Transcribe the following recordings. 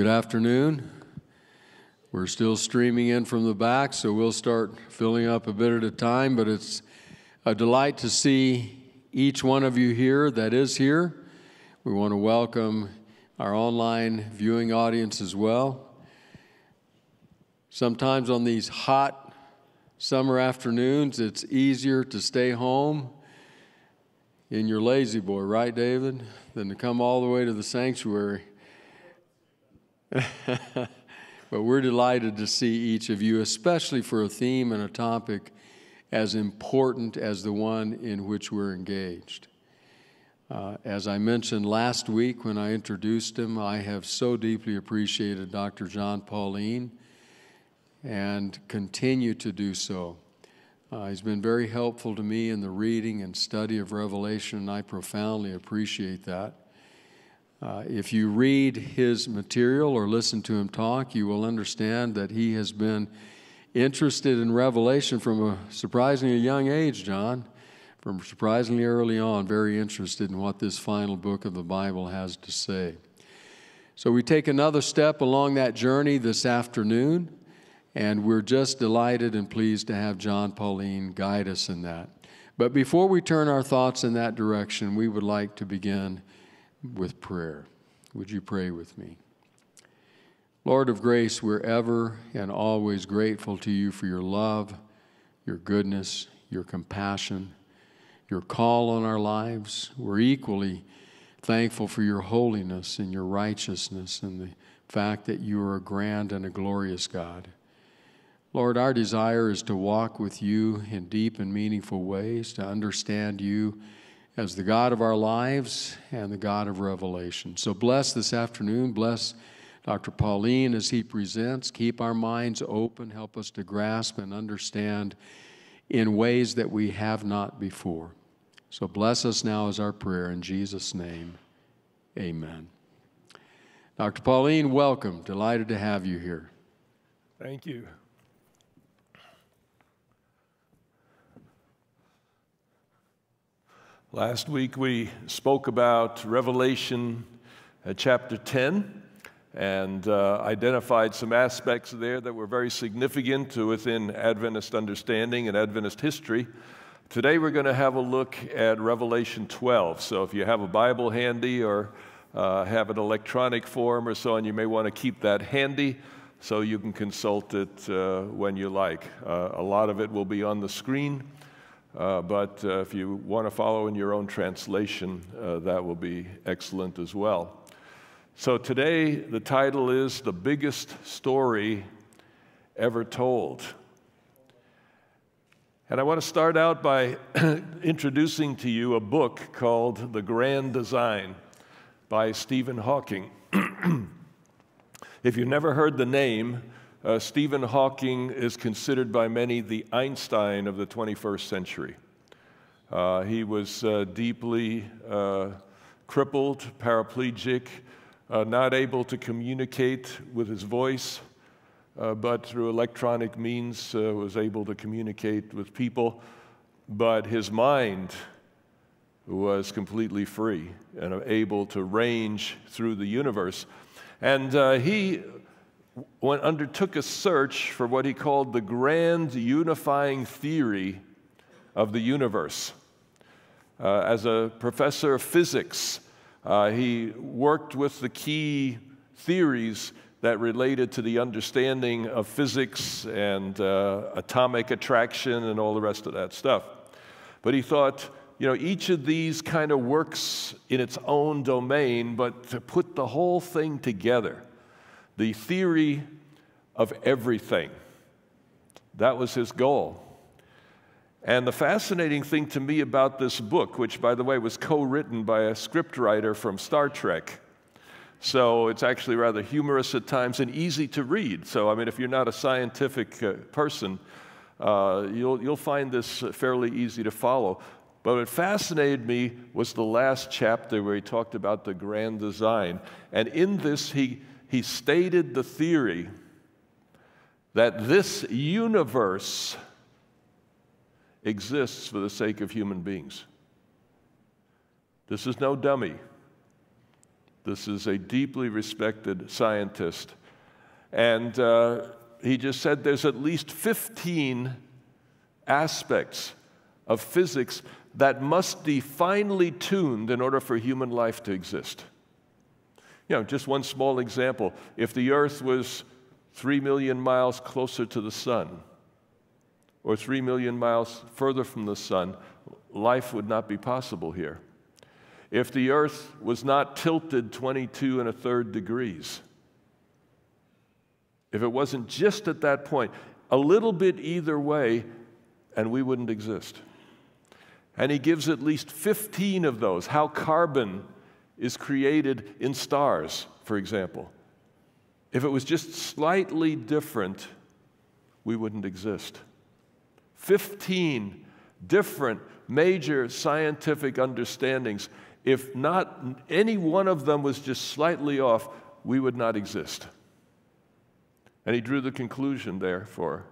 Good afternoon. We're still streaming in from the back, so we'll start filling up a bit at a time, but it's a delight to see each one of you here that is here. We want to welcome our online viewing audience as well. Sometimes on these hot summer afternoons, it's easier to stay home in your La-Z-Boy, right, David, than to come all the way to the sanctuary. but we're delighted to see each of you, especially for a theme and a topic as important as the one in which we're engaged. Uh, as I mentioned last week when I introduced him, I have so deeply appreciated Dr. Jon Paulien and continue to do so. Uh, he's been very helpful to me in the reading and study of Revelation, and I profoundly appreciate that. Uh, if you read his material or listen to him talk, you will understand that he has been interested in Revelation from a surprisingly young age, Jon, from surprisingly early on, very interested in what this final book of the Bible has to say. So we take another step along that journey this afternoon, and we're just delighted and pleased to have Jon Paulien guide us in that. But before we turn our thoughts in that direction, we would like to begin with prayer. Would you pray with me? Lord of grace, we're ever and always grateful to you for your love, your goodness, your compassion, your call on our lives. We're equally thankful for your holiness and your righteousness and the fact that you are a grand and a glorious God. Lord, our desire is to walk with you in deep and meaningful ways, to understand you as the God of our lives and the God of revelation. So bless this afternoon. Bless Dr. Paulien as he presents. Keep our minds open. Help us to grasp and understand in ways that we have not before. So bless us now as our prayer. In Jesus' name, amen. Dr. Paulien, welcome. Delighted to have you here. Thank you. Last week we spoke about Revelation uh, chapter 10 and uh, identified some aspects there that were very significant to within Adventist understanding and Adventist history. Today we're going to have a look at Revelation 12. So if you have a Bible handy or uh, have an electronic form or so on, you may want to keep that handy so you can consult it uh, when you like. Uh, a lot of it will be on the screen. Uh, but uh, if you want to follow in your own translation, uh, that will be excellent as well. So today, the title is The Biggest Story Ever Told. And I want to start out by introducing to you a book called The Grand Design by Stephen Hawking. if you've never heard the name, uh, Stephen Hawking is considered by many the Einstein of the 21st century. Uh, he was uh, deeply uh, crippled, paraplegic, uh, not able to communicate with his voice, uh, but through electronic means was able to communicate with people. But his mind was completely free and able to range through the universe. And he undertook a search for what he called the grand unifying theory of the universe. Uh, as a professor of physics, uh, he worked with the key theories that related to the understanding of physics and uh, atomic attraction and all the rest of that stuff. But he thought, you know, each of these kind of works in its own domain, but to put the whole thing together the theory of everything. That was his goal. And the fascinating thing to me about this book, which by the way was co written by a scriptwriter from Star Trek, so it's actually rather humorous at times and easy to read. So, I mean, if you're not a scientific uh, person, uh, you'll, you'll find this fairly easy to follow. But what fascinated me was the last chapter where he talked about the grand design. And in this, he, he stated the theory that this universe exists for the sake of human beings. This is no dummy. This is a deeply respected scientist. And uh, he just said there's at least 15 aspects of physics that must be finely tuned in order for human life to exist. You know, just one small example. If the Earth was three million miles closer to the sun, or three million miles further from the sun, life would not be possible here. If the Earth was not tilted 22 and a third degrees, if it wasn't just at that point, a little bit either way, and we wouldn't exist. And he gives at least 15 of those, how carbon is created in stars, for example. If it was just slightly different, we wouldn't exist. 15 different major scientific understandings. If not any one of them was just slightly off, we would not exist. And he drew the conclusion, therefore,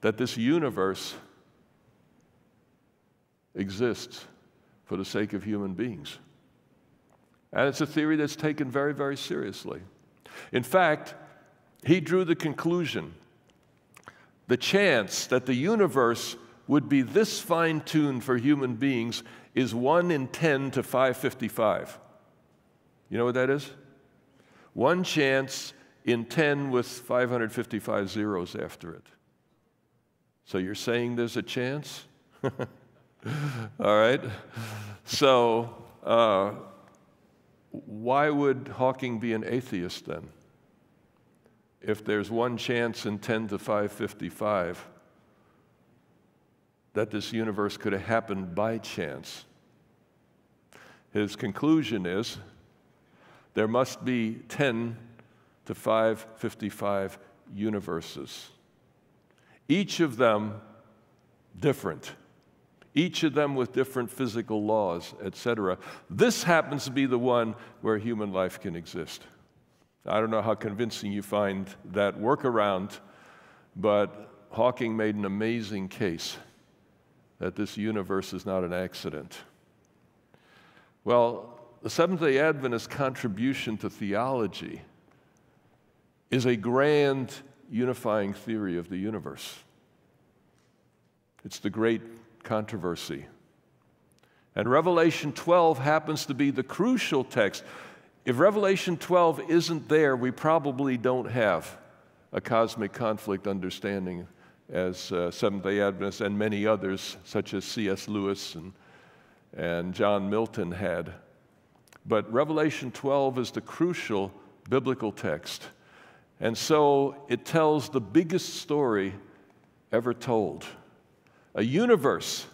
that this universe exists for the sake of human beings. And it's a theory that's taken very, very seriously. In fact, he drew the conclusion the chance that the universe would be this fine tuned for human beings is 1 in 10 to 555. You know what that is? One chance in 10 with 555 zeros after it. So you're saying there's a chance? All right. So, uh, why would Hawking be an atheist then? If there's one chance in 10 to 555 that this universe could have happened by chance. His conclusion is there must be 10 to 555 universes, each of them different each of them with different physical laws, etc. This happens to be the one where human life can exist. I don't know how convincing you find that workaround, but Hawking made an amazing case that this universe is not an accident. Well, the Seventh day Adventist contribution to theology is a grand unifying theory of the universe. It's the great controversy. And Revelation 12 happens to be the crucial text. If Revelation 12 isn't there, we probably don't have a cosmic conflict understanding as uh, Seventh day Adventists and many others, such as C.S. Lewis and, and John Milton, had. But Revelation 12 is the crucial biblical text. And so it tells the biggest story ever told a universe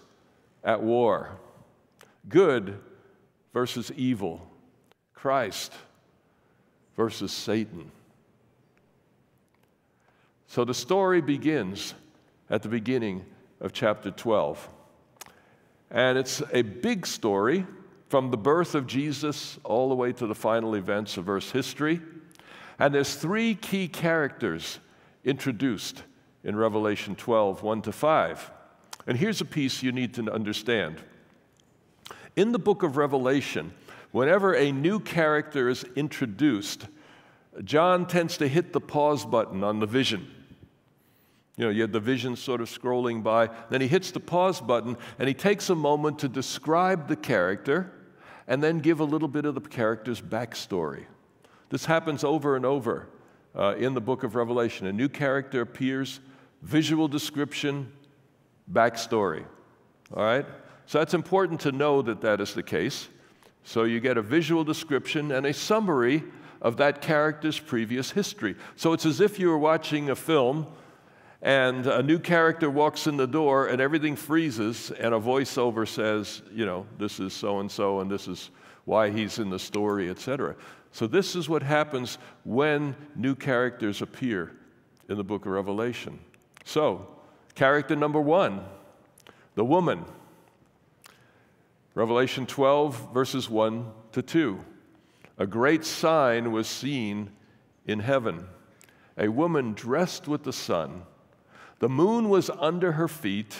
at war, good versus evil, Christ versus Satan. So the story begins at the beginning of chapter 12. And it's a big story from the birth of Jesus all the way to the final events of Earth's history. And there's three key characters introduced in Revelation 12, 1 to 5. And here's a piece you need to understand. In the book of Revelation, whenever a new character is introduced, John tends to hit the pause button on the vision. You know, you have the vision sort of scrolling by, then he hits the pause button and he takes a moment to describe the character and then give a little bit of the character's backstory. This happens over and over uh, in the book of Revelation. A new character appears, visual description, backstory. All right? So that's important to know that that is the case. So you get a visual description and a summary of that character's previous history. So it's as if you were watching a film and a new character walks in the door and everything freezes and a voiceover says, you know, this is so and so and this is why he's in the story, etc. So this is what happens when new characters appear in the book of Revelation. So, Character number one, the woman. Revelation 12, verses 1 to 2. A great sign was seen in heaven a woman dressed with the sun. The moon was under her feet,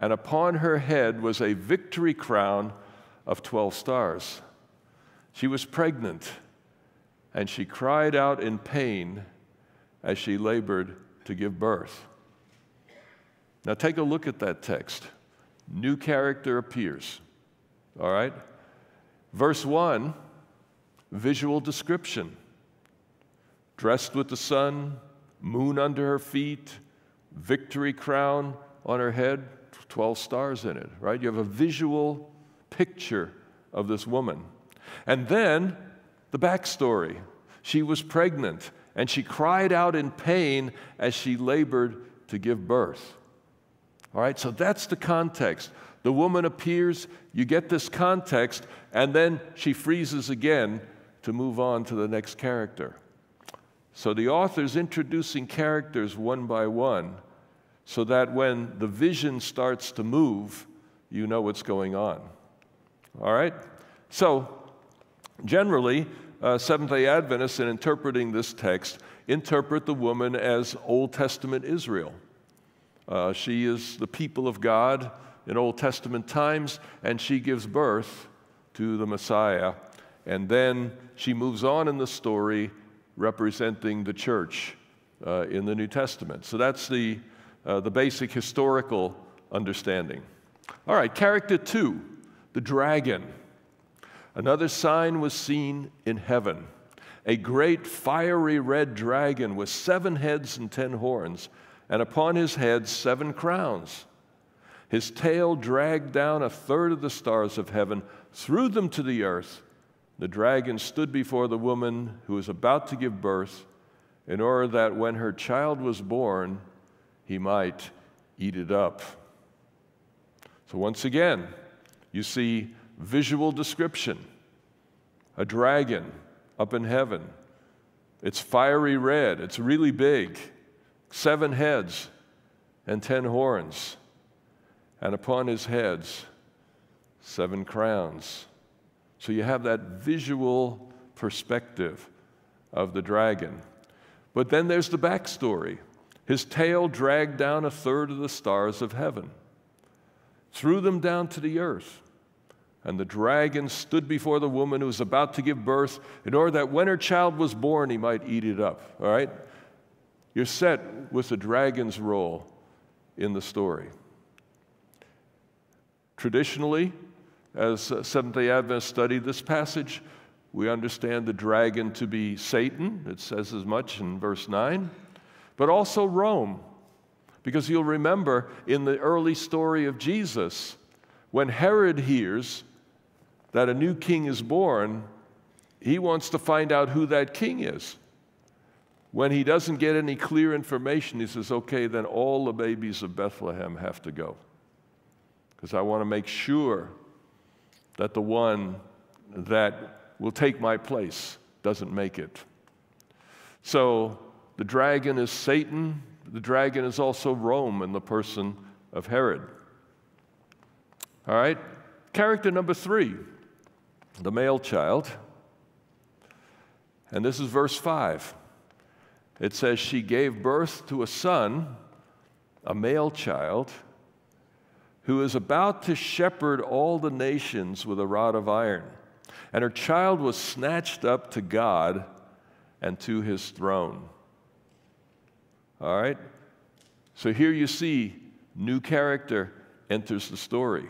and upon her head was a victory crown of 12 stars. She was pregnant and she cried out in pain as she labored to give birth. Now, take a look at that text. New character appears. All right? Verse 1 visual description. Dressed with the sun, moon under her feet, victory crown on her head, 12 stars in it, right? You have a visual picture of this woman. And then the backstory. She was pregnant and she cried out in pain as she labored to give birth. All right, so that's the context. The woman appears, you get this context, and then she freezes again to move on to the next character. So the author's introducing characters one by one so that when the vision starts to move, you know what's going on. All right? So, generally, uh, Seventh day Adventists, in interpreting this text, interpret the woman as Old Testament Israel. Uh, she is the people of God in Old Testament times, and she gives birth to the Messiah. And then she moves on in the story representing the church uh, in the New Testament. So that's the, uh, the basic historical understanding. All right, character two the dragon. Another sign was seen in heaven a great fiery red dragon with seven heads and ten horns, and upon his head seven crowns. His tail dragged down a third of the stars of heaven, threw them to the earth. The dragon stood before the woman who was about to give birth, in order that when her child was born, he might eat it up. So, once again, you see visual description a dragon up in heaven. It's fiery red, it's really big, seven heads and ten horns, and upon his heads, seven crowns. So you have that visual perspective of the dragon. But then there's the backstory. His tail dragged down a third of the stars of heaven, threw them down to the earth. And the dragon stood before the woman who was about to give birth in order that when her child was born, he might eat it up. All right? You're set with the dragon's role in the story. Traditionally, as Seventh day Adventists study this passage, we understand the dragon to be Satan. It says as much in verse 9, but also Rome. Because you'll remember in the early story of Jesus, when Herod hears that a new king is born, he wants to find out who that king is. When he doesn't get any clear information, he says, okay, then all the babies of Bethlehem have to go. Because I want to make sure that the one that will take my place doesn't make it. So the dragon is Satan, the dragon is also Rome in the person of Herod. All right? Character number three the male child. And this is verse 5. It says, She gave birth to a son, a male child, who is about to shepherd all the nations with a rod of iron. And her child was snatched up to God and to his throne. All right? So here you see new character enters the story.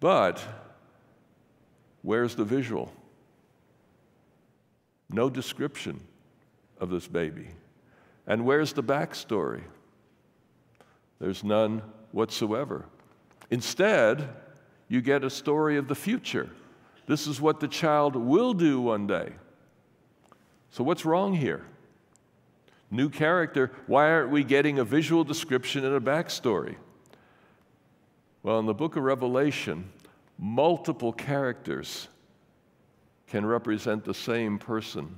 But Where's the visual? No description of this baby. And where's the backstory? There's none whatsoever. Instead, you get a story of the future. This is what the child will do one day. So, what's wrong here? New character. Why aren't we getting a visual description and a backstory? Well, in the book of Revelation, multiple characters can represent the same person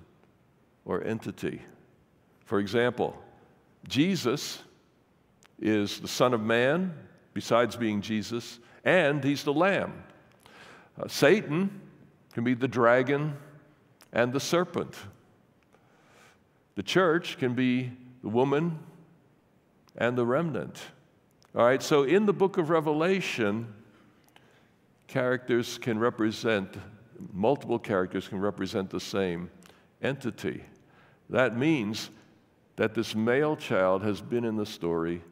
or entity. For example, Jesus is the Son of Man, besides being Jesus, and he's the Lamb. Uh, Satan can be the dragon and the serpent. The church can be the woman and the remnant. All right, so in the book of Revelation, characters can represent multiple characters can represent the same entity. That means that this male child has been in the story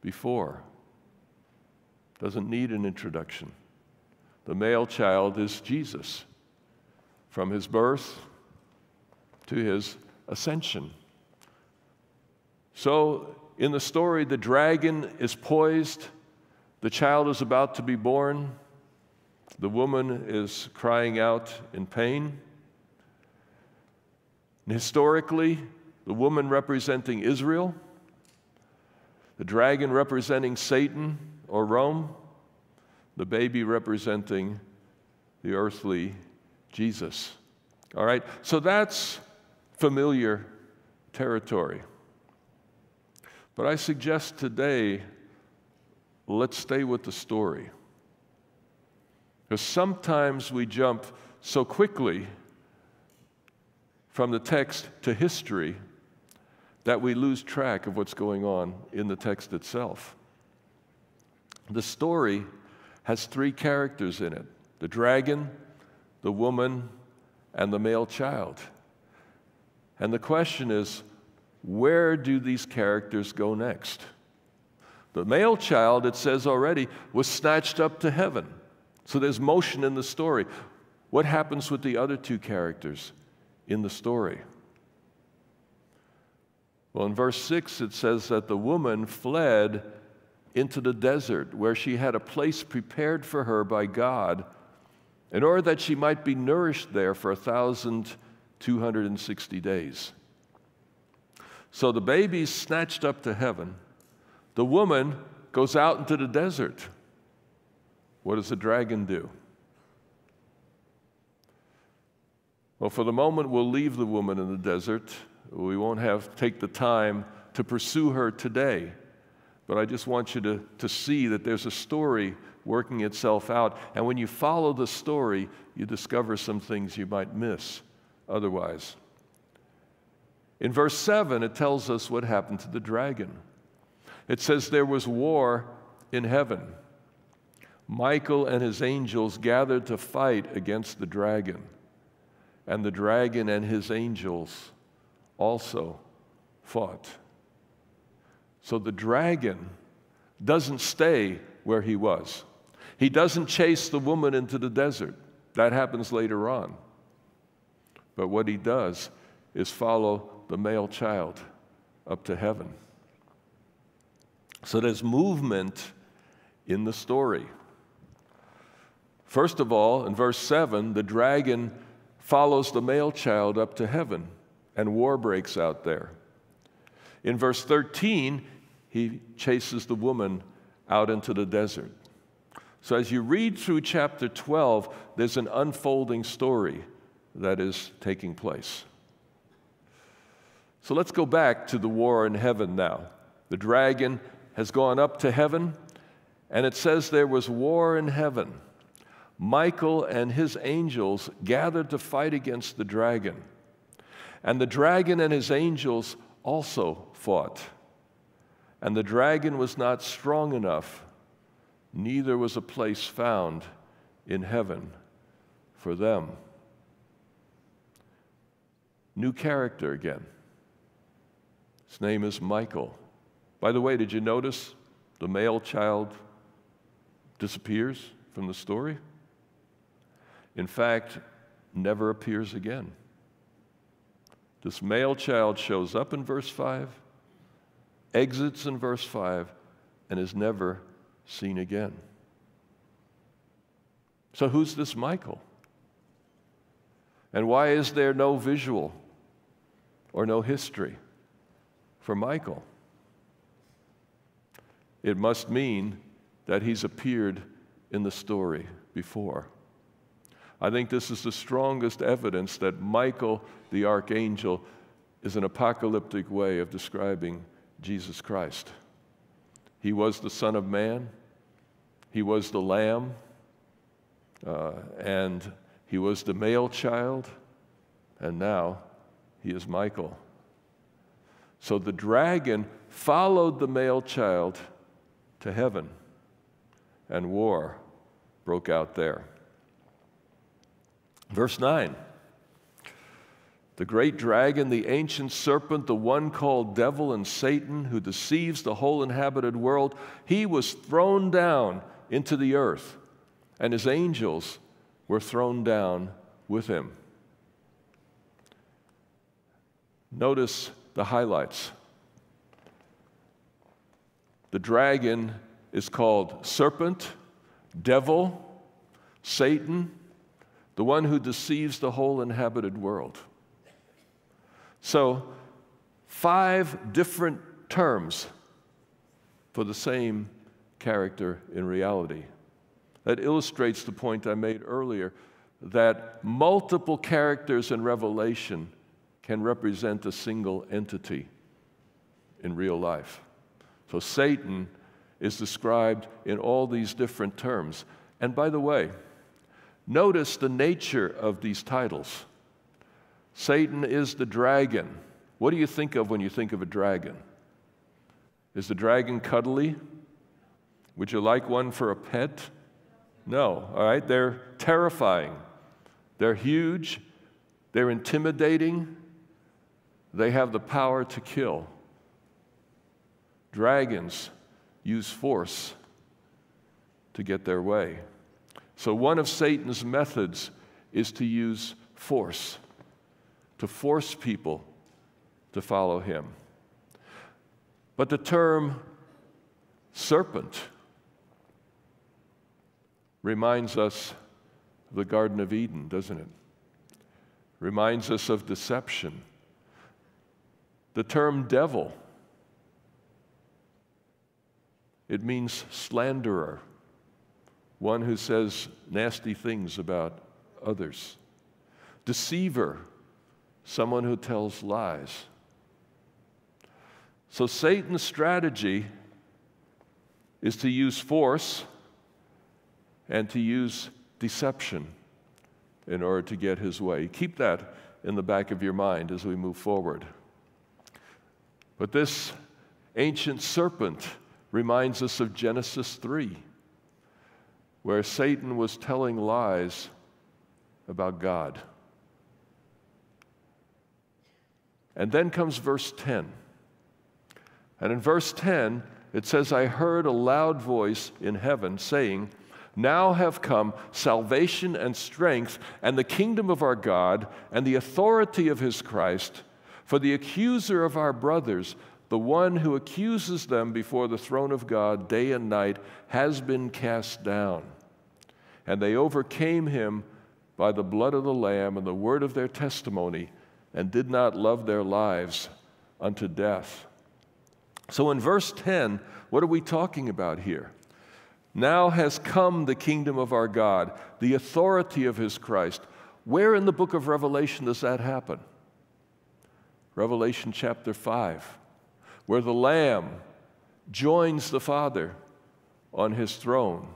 before. Doesn't need an introduction. The male child is Jesus from his birth to his ascension. So, in the story, the dragon is poised, the child is about to be born, the woman is crying out in pain. And historically, the woman representing Israel, the dragon representing Satan or Rome, the baby representing the earthly Jesus. All right, so that's familiar territory. But I suggest today, let's stay with the story. Because sometimes we jump so quickly from the text to history that we lose track of what's going on in the text itself. The story has three characters in it the dragon, the woman, and the male child. And the question is where do these characters go next? The male child, it says already, was snatched up to heaven. So there's motion in the story. What happens with the other two characters in the story? Well, in verse 6, it says that the woman fled into the desert where she had a place prepared for her by God in order that she might be nourished there for 1,260 days. So the baby's snatched up to heaven. The woman goes out into the desert what does the dragon do? Well, for the moment, we'll leave the woman in the desert. We won't have take the time to pursue her today. But I just want you to, to see that there's a story working itself out. And when you follow the story, you discover some things you might miss otherwise. In verse 7, it tells us what happened to the dragon. It says there was war in heaven. Michael and his angels gathered to fight against the dragon. And the dragon and his angels also fought. So the dragon doesn't stay where he was. He doesn't chase the woman into the desert. That happens later on. But what he does is follow the male child up to heaven. So there's movement in the story. First of all, in verse 7, the dragon follows the male child up to heaven, and war breaks out there. In verse 13, he chases the woman out into the desert. So, as you read through chapter 12, there's an unfolding story that is taking place. So, let's go back to the war in heaven now. The dragon has gone up to heaven, and it says there was war in heaven. Michael and his angels gathered to fight against the dragon. And the dragon and his angels also fought. And the dragon was not strong enough, neither was a place found in heaven for them. New character again. His name is Michael. By the way, did you notice the male child disappears from the story? In fact, never appears again. This male child shows up in verse 5, exits in verse 5, and is never seen again. So, who's this Michael? And why is there no visual or no history for Michael? It must mean that he's appeared in the story before. I think this is the strongest evidence that Michael, the archangel, is an apocalyptic way of describing Jesus Christ. He was the Son of Man, he was the Lamb, uh, and he was the male child, and now he is Michael. So the dragon followed the male child to heaven, and war broke out there. Verse 9 The great dragon, the ancient serpent, the one called devil and Satan, who deceives the whole inhabited world, he was thrown down into the earth, and his angels were thrown down with him. Notice the highlights. The dragon is called serpent, devil, Satan, the one who deceives the whole inhabited world. So, five different terms for the same character in reality. That illustrates the point I made earlier that multiple characters in Revelation can represent a single entity in real life. So Satan is described in all these different terms. And by the way, notice the nature of these titles. Satan is the dragon. What do you think of when you think of a dragon? Is the dragon cuddly? Would you like one for a pet? No, all right? They're terrifying. They're huge. They're intimidating. They have the power to kill. Dragons use force to get their way. So, one of Satan's methods is to use force, to force people to follow him. But the term serpent reminds us of the Garden of Eden, doesn't it? Reminds us of deception. The term devil It means slanderer, one who says nasty things about others. Deceiver, someone who tells lies. So Satan's strategy is to use force and to use deception in order to get his way. Keep that in the back of your mind as we move forward. But this ancient serpent reminds us of Genesis 3, where Satan was telling lies about God. And then comes verse 10. And in verse 10, it says, I heard a loud voice in heaven saying, Now have come salvation and strength, and the kingdom of our God, and the authority of his Christ. For the accuser of our brothers, the one who accuses them before the throne of God day and night has been cast down. And they overcame him by the blood of the Lamb and the word of their testimony, and did not love their lives unto death. So in verse 10, what are we talking about here? Now has come the kingdom of our God, the authority of his Christ. Where in the book of Revelation does that happen? Revelation chapter 5 where the Lamb joins the Father on his throne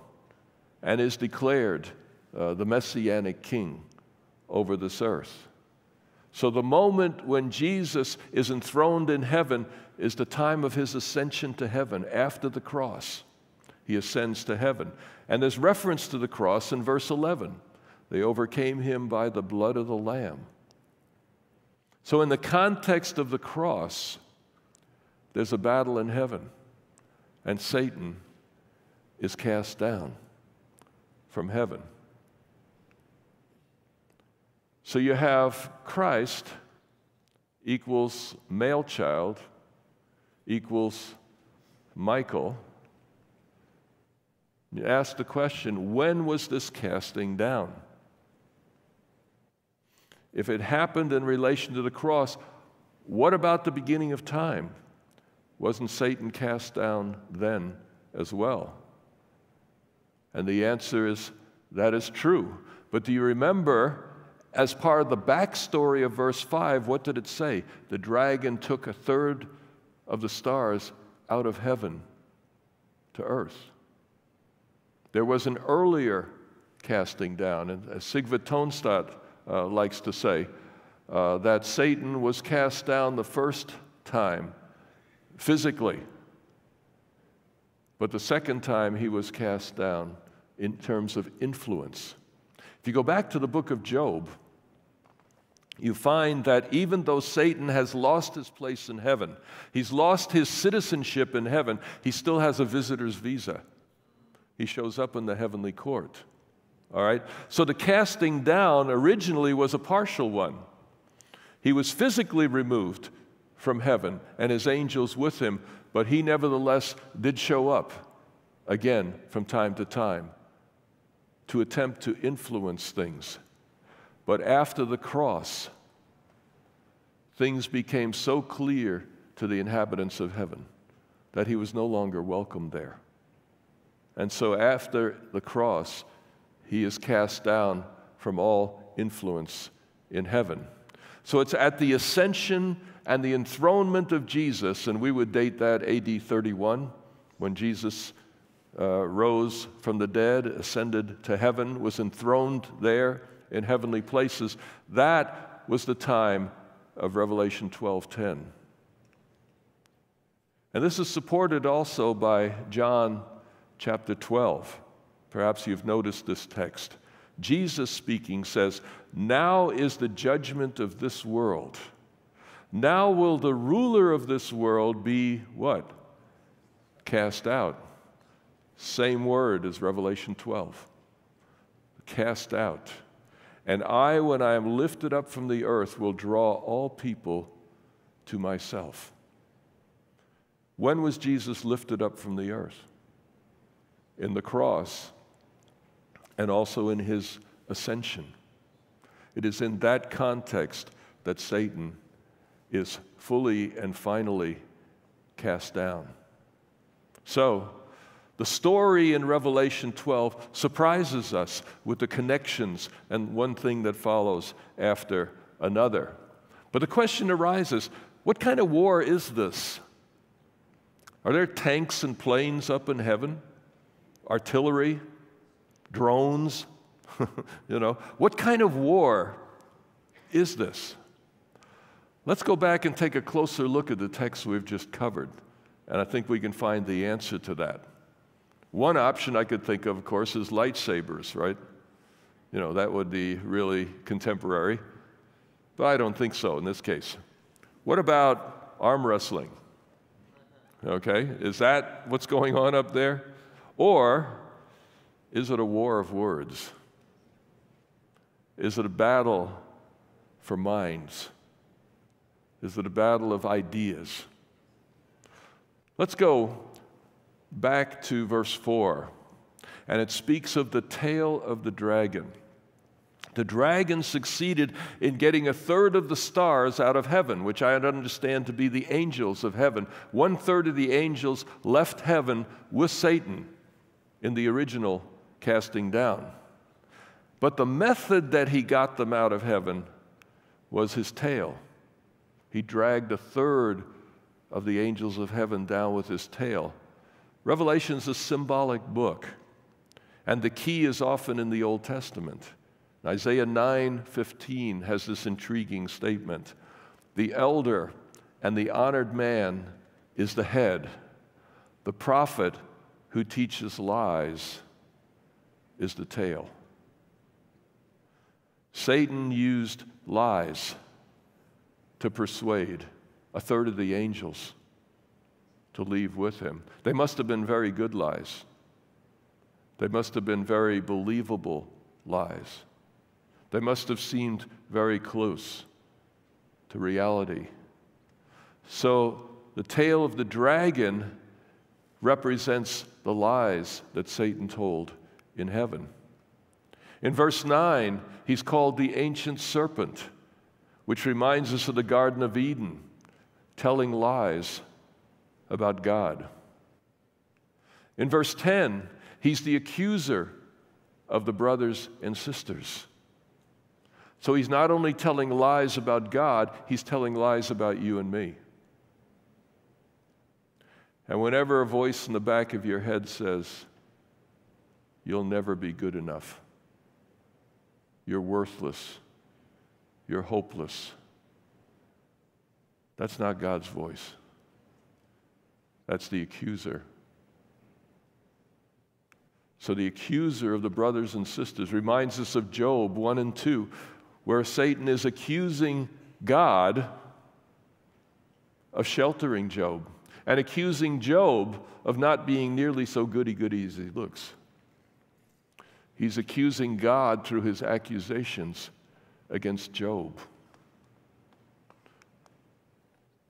and is declared uh, the Messianic King over this earth. So, the moment when Jesus is enthroned in heaven is the time of his ascension to heaven after the cross. He ascends to heaven. And there's reference to the cross in verse 11. They overcame him by the blood of the Lamb. So, in the context of the cross, there's a battle in heaven, and Satan is cast down from heaven. So you have Christ equals male child equals Michael. You ask the question when was this casting down? If it happened in relation to the cross, what about the beginning of time? Wasn't Satan cast down then as well? And the answer is that is true. But do you remember, as part of the backstory of verse 5, what did it say? The dragon took a third of the stars out of heaven to earth. There was an earlier casting down, and as Sigve Tonstad uh, likes to say, uh, that Satan was cast down the first time physically. But the second time he was cast down in terms of influence. If you go back to the book of Job, you find that even though Satan has lost his place in heaven, he's lost his citizenship in heaven, he still has a visitor's visa. He shows up in the heavenly court. All right? So the casting down originally was a partial one. He was physically removed from heaven and his angels with him, but he nevertheless did show up again from time to time to attempt to influence things. But after the cross, things became so clear to the inhabitants of heaven that he was no longer welcome there. And so after the cross, he is cast down from all influence in heaven. So it's at the ascension and the enthronement of Jesus, and we would date that AD 31, when Jesus uh, rose from the dead, ascended to heaven, was enthroned there in heavenly places. That was the time of Revelation 12:10. And this is supported also by John chapter 12. Perhaps you've noticed this text. Jesus speaking says, Now is the judgment of this world. Now will the ruler of this world be what? Cast out. Same word as Revelation 12. Cast out. And I, when I am lifted up from the earth, will draw all people to myself. When was Jesus lifted up from the earth? In the cross and also in his ascension. It is in that context that Satan is fully and finally cast down. So, the story in Revelation 12 surprises us with the connections and one thing that follows after another. But the question arises what kind of war is this? Are there tanks and planes up in heaven? Artillery? Drones? you know, what kind of war is this? Let's go back and take a closer look at the text we've just covered, and I think we can find the answer to that. One option I could think of, of course, is lightsabers, right? You know, that would be really contemporary. But I don't think so in this case. What about arm wrestling? Okay, is that what's going on up there? Or is it a war of words? Is it a battle for minds? Is it a battle of ideas? Let's go back to verse 4, and it speaks of the tail of the dragon. The dragon succeeded in getting a third of the stars out of heaven, which I understand to be the angels of heaven. One third of the angels left heaven with Satan in the original casting down. But the method that he got them out of heaven was his tail. He dragged a third of the angels of heaven down with his tail. Revelation is a symbolic book, and the key is often in the Old Testament. Isaiah 9:15 has this intriguing statement. The elder and the honored man is the head. The prophet who teaches lies is the tail. Satan used lies to persuade a third of the angels to leave with him. They must have been very good lies. They must have been very believable lies. They must have seemed very close to reality. So the tail of the dragon represents the lies that Satan told in heaven. In verse 9, he's called the ancient serpent, which reminds us of the Garden of Eden, telling lies about God. In verse 10, he's the accuser of the brothers and sisters. So he's not only telling lies about God, he's telling lies about you and me. And whenever a voice in the back of your head says, You'll never be good enough, you're worthless, you're hopeless, that's not God's voice. That's the accuser. So the accuser of the brothers and sisters reminds us of Job 1 and 2, where Satan is accusing God of sheltering Job and accusing Job of not being nearly so goody goody as he looks. He's accusing God through his accusations against Job.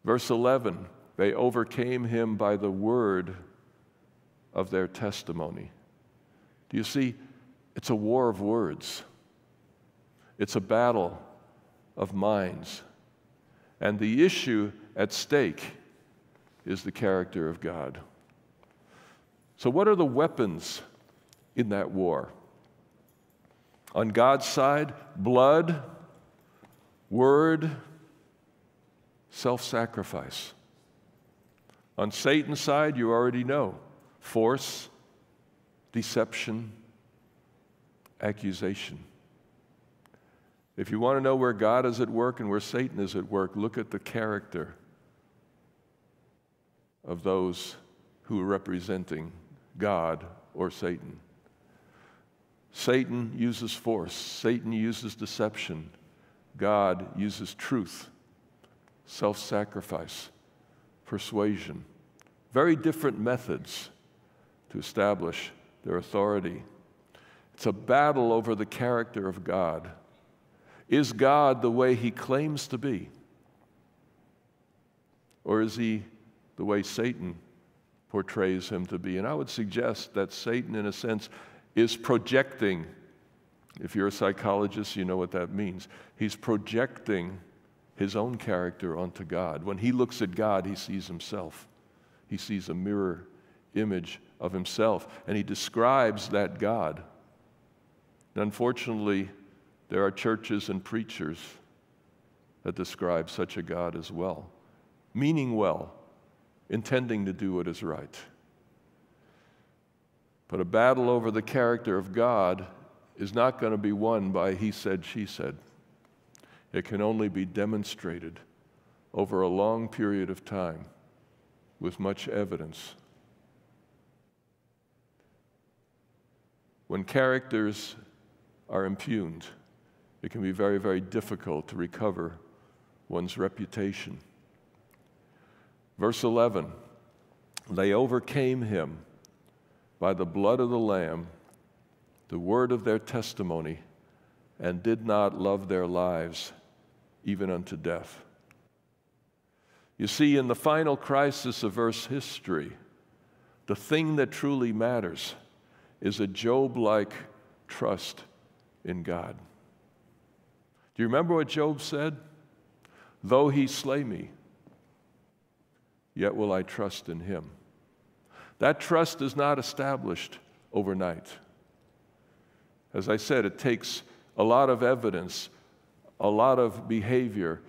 Verse 11 they overcame him by the word of their testimony. Do you see? It's a war of words, it's a battle of minds. And the issue at stake is the character of God. So, what are the weapons in that war? On God's side, blood, word, self sacrifice. On Satan's side, you already know force, deception, accusation. If you want to know where God is at work and where Satan is at work, look at the character of those who are representing God or Satan. Satan uses force, Satan uses deception, God uses truth, self sacrifice, persuasion. Very different methods to establish their authority. It's a battle over the character of God. Is God the way he claims to be? Or is he the way Satan portrays him to be? And I would suggest that Satan, in a sense, is projecting. If you're a psychologist, you know what that means. He's projecting his own character onto God. When he looks at God, he sees himself. He sees a mirror image of himself, and he describes that God. And unfortunately, there are churches and preachers that describe such a God as well, meaning well, intending to do what is right. But a battle over the character of God is not going to be won by he said, she said. It can only be demonstrated over a long period of time with much evidence. When characters are impugned, it can be very, very difficult to recover one's reputation. Verse 11 They overcame him by the blood of the Lamb, the word of their testimony, and did not love their lives even unto death. You see, in the final crisis of Earth's history, the thing that truly matters is a Job like trust in God. Do you remember what Job said? Though he slay me, yet will I trust in him. That trust is not established overnight. As I said, it takes a lot of evidence, a lot of behavior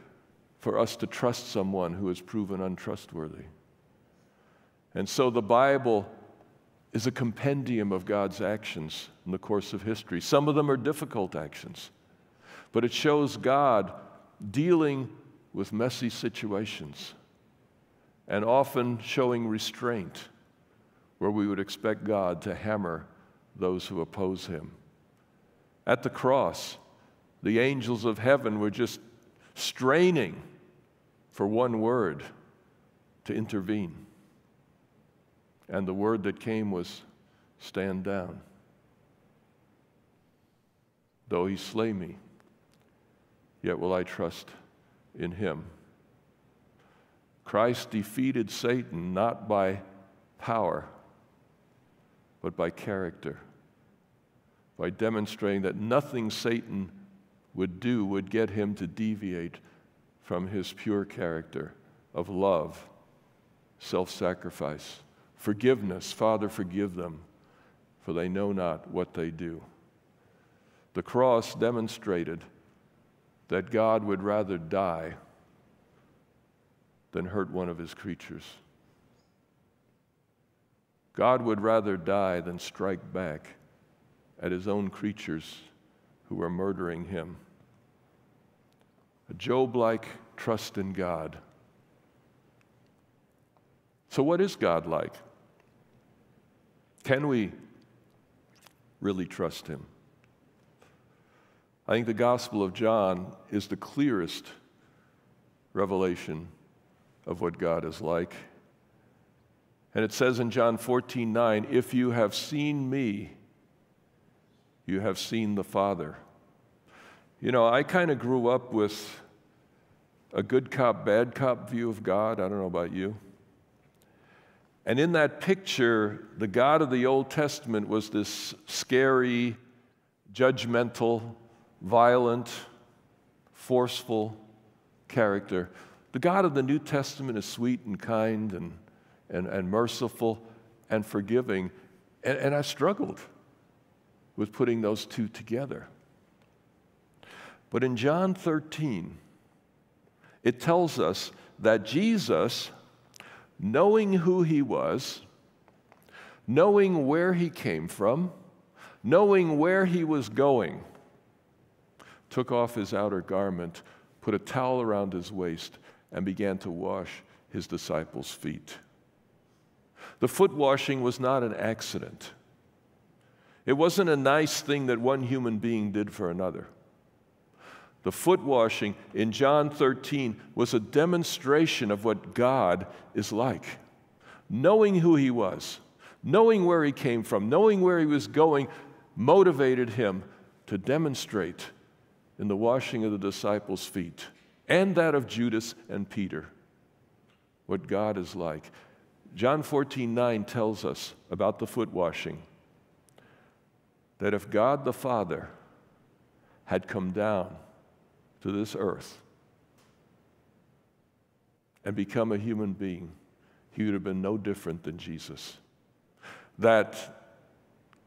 for us to trust someone who is proven untrustworthy. And so the Bible is a compendium of God's actions in the course of history. Some of them are difficult actions, but it shows God dealing with messy situations and often showing restraint where we would expect God to hammer those who oppose him. At the cross, the angels of heaven were just straining for one word to intervene. And the word that came was stand down. Though he slay me, yet will I trust in him. Christ defeated Satan not by power, but by character, by demonstrating that nothing Satan would do would get him to deviate from his pure character of love, self sacrifice, forgiveness. Father, forgive them, for they know not what they do. The cross demonstrated that God would rather die than hurt one of his creatures. God would rather die than strike back at his own creatures who were murdering him. A Job like trust in God. So, what is God like? Can we really trust Him. I think the Gospel of John is the clearest revelation of what God is like. And it says in John 14 9, if you have seen me, you have seen the Father. You know, I kind of grew up with a good cop, bad cop view of God. I don't know about you. And in that picture, the God of the Old Testament was this scary, judgmental, violent, forceful character. The God of the New Testament is sweet and kind and, and, and merciful and forgiving. And, and I struggled with putting those two together. But in John 13, it tells us that Jesus knowing who he was, knowing where he came from, knowing where he was going, took off his outer garment, put a towel around his waist, and began to wash his disciples' feet. The foot washing was not an accident. It wasn't a nice thing that one human being did for another. The foot washing in John 13 was a demonstration of what God is like. Knowing who he was, knowing where he came from, knowing where he was going, motivated him to demonstrate in the washing of the disciples' feet and that of Judas and Peter what God is like. John 14 9 tells us about the foot washing that if God the Father had come down to this earth and become a human being, he would have been no different than Jesus. That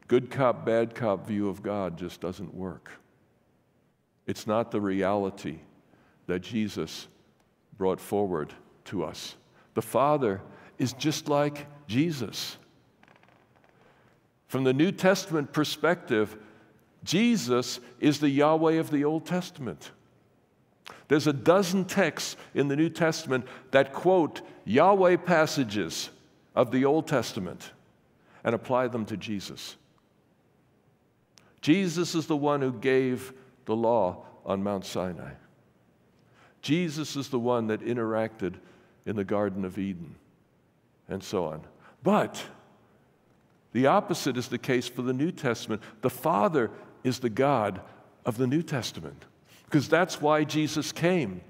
good cop, bad cop view of God just doesn't work. It's not the reality that Jesus brought forward to us. The Father is just like Jesus. From the New Testament perspective, Jesus is the Yahweh of the Old Testament. There's a dozen texts in the New Testament that quote Yahweh passages of the Old Testament and apply them to Jesus. Jesus is the one who gave the law on Mount Sinai. Jesus is the one that interacted in the Garden of Eden, and so on. But the opposite is the case for the New Testament. The Father is the God of the New Testament because that's why Jesus came.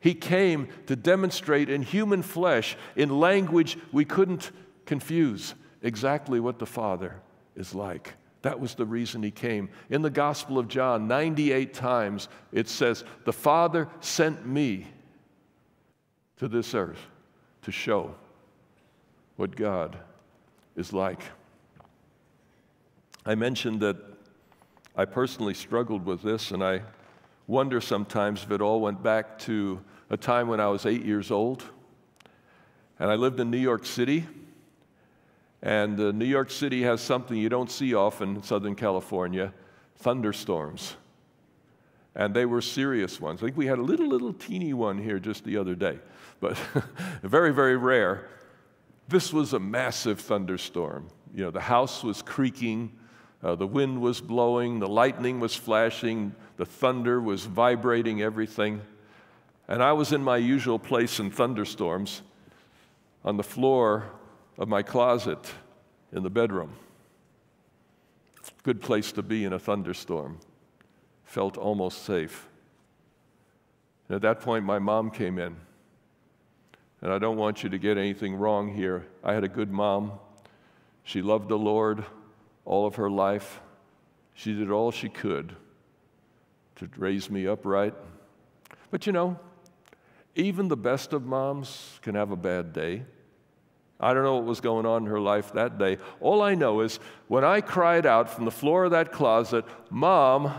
He came to demonstrate in human flesh, in language we couldn't confuse, exactly what the Father is like. That was the reason he came. In the Gospel of John, 98 times it says, The Father sent me to this earth to show what God is like. I mentioned that I personally struggled with this, and I wonder sometimes if it all went back to a time when I was eight years old. And I lived in New York City. And uh, New York City has something you don't see often in Southern California thunderstorms. And they were serious ones. I think we had a little, little teeny one here just the other day, but very, very rare. This was a massive thunderstorm. You know, the house was creaking, uh, the wind was blowing, the lightning was flashing, the thunder was vibrating everything. And I was in my usual place in thunderstorms on the floor of my closet in the bedroom. Good place to be in a thunderstorm. Felt almost safe. And at that point, my mom came in. And I don't want you to get anything wrong here. I had a good mom. She loved the Lord all of her life. She did all she could to raise me upright. But you know, even the best of moms can have a bad day. I don't know what was going on in her life that day. All I know is when I cried out from the floor of that closet, Mom,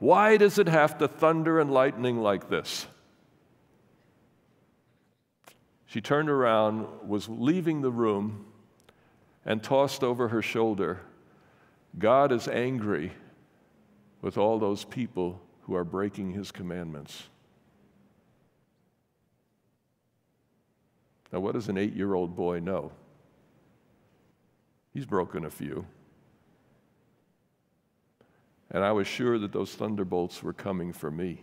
why does it have to thunder and lightning like this? She turned around, was leaving the room, and tossed over her shoulder, God is angry with all those people who are breaking his commandments. Now, what does an eight year old boy know? He's broken a few. And I was sure that those thunderbolts were coming for me.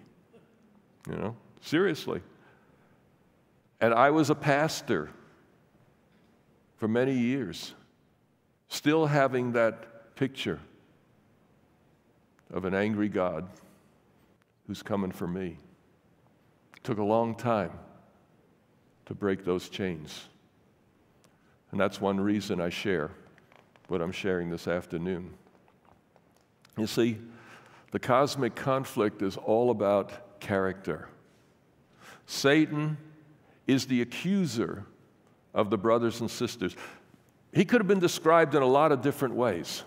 You know, seriously. And I was a pastor for many years, still having that picture of an angry God who's coming for me. It took a long time to break those chains. And that's one reason I share what I'm sharing this afternoon. You see, the cosmic conflict is all about character. Satan is the accuser of the brothers and sisters. He could have been described in a lot of different ways.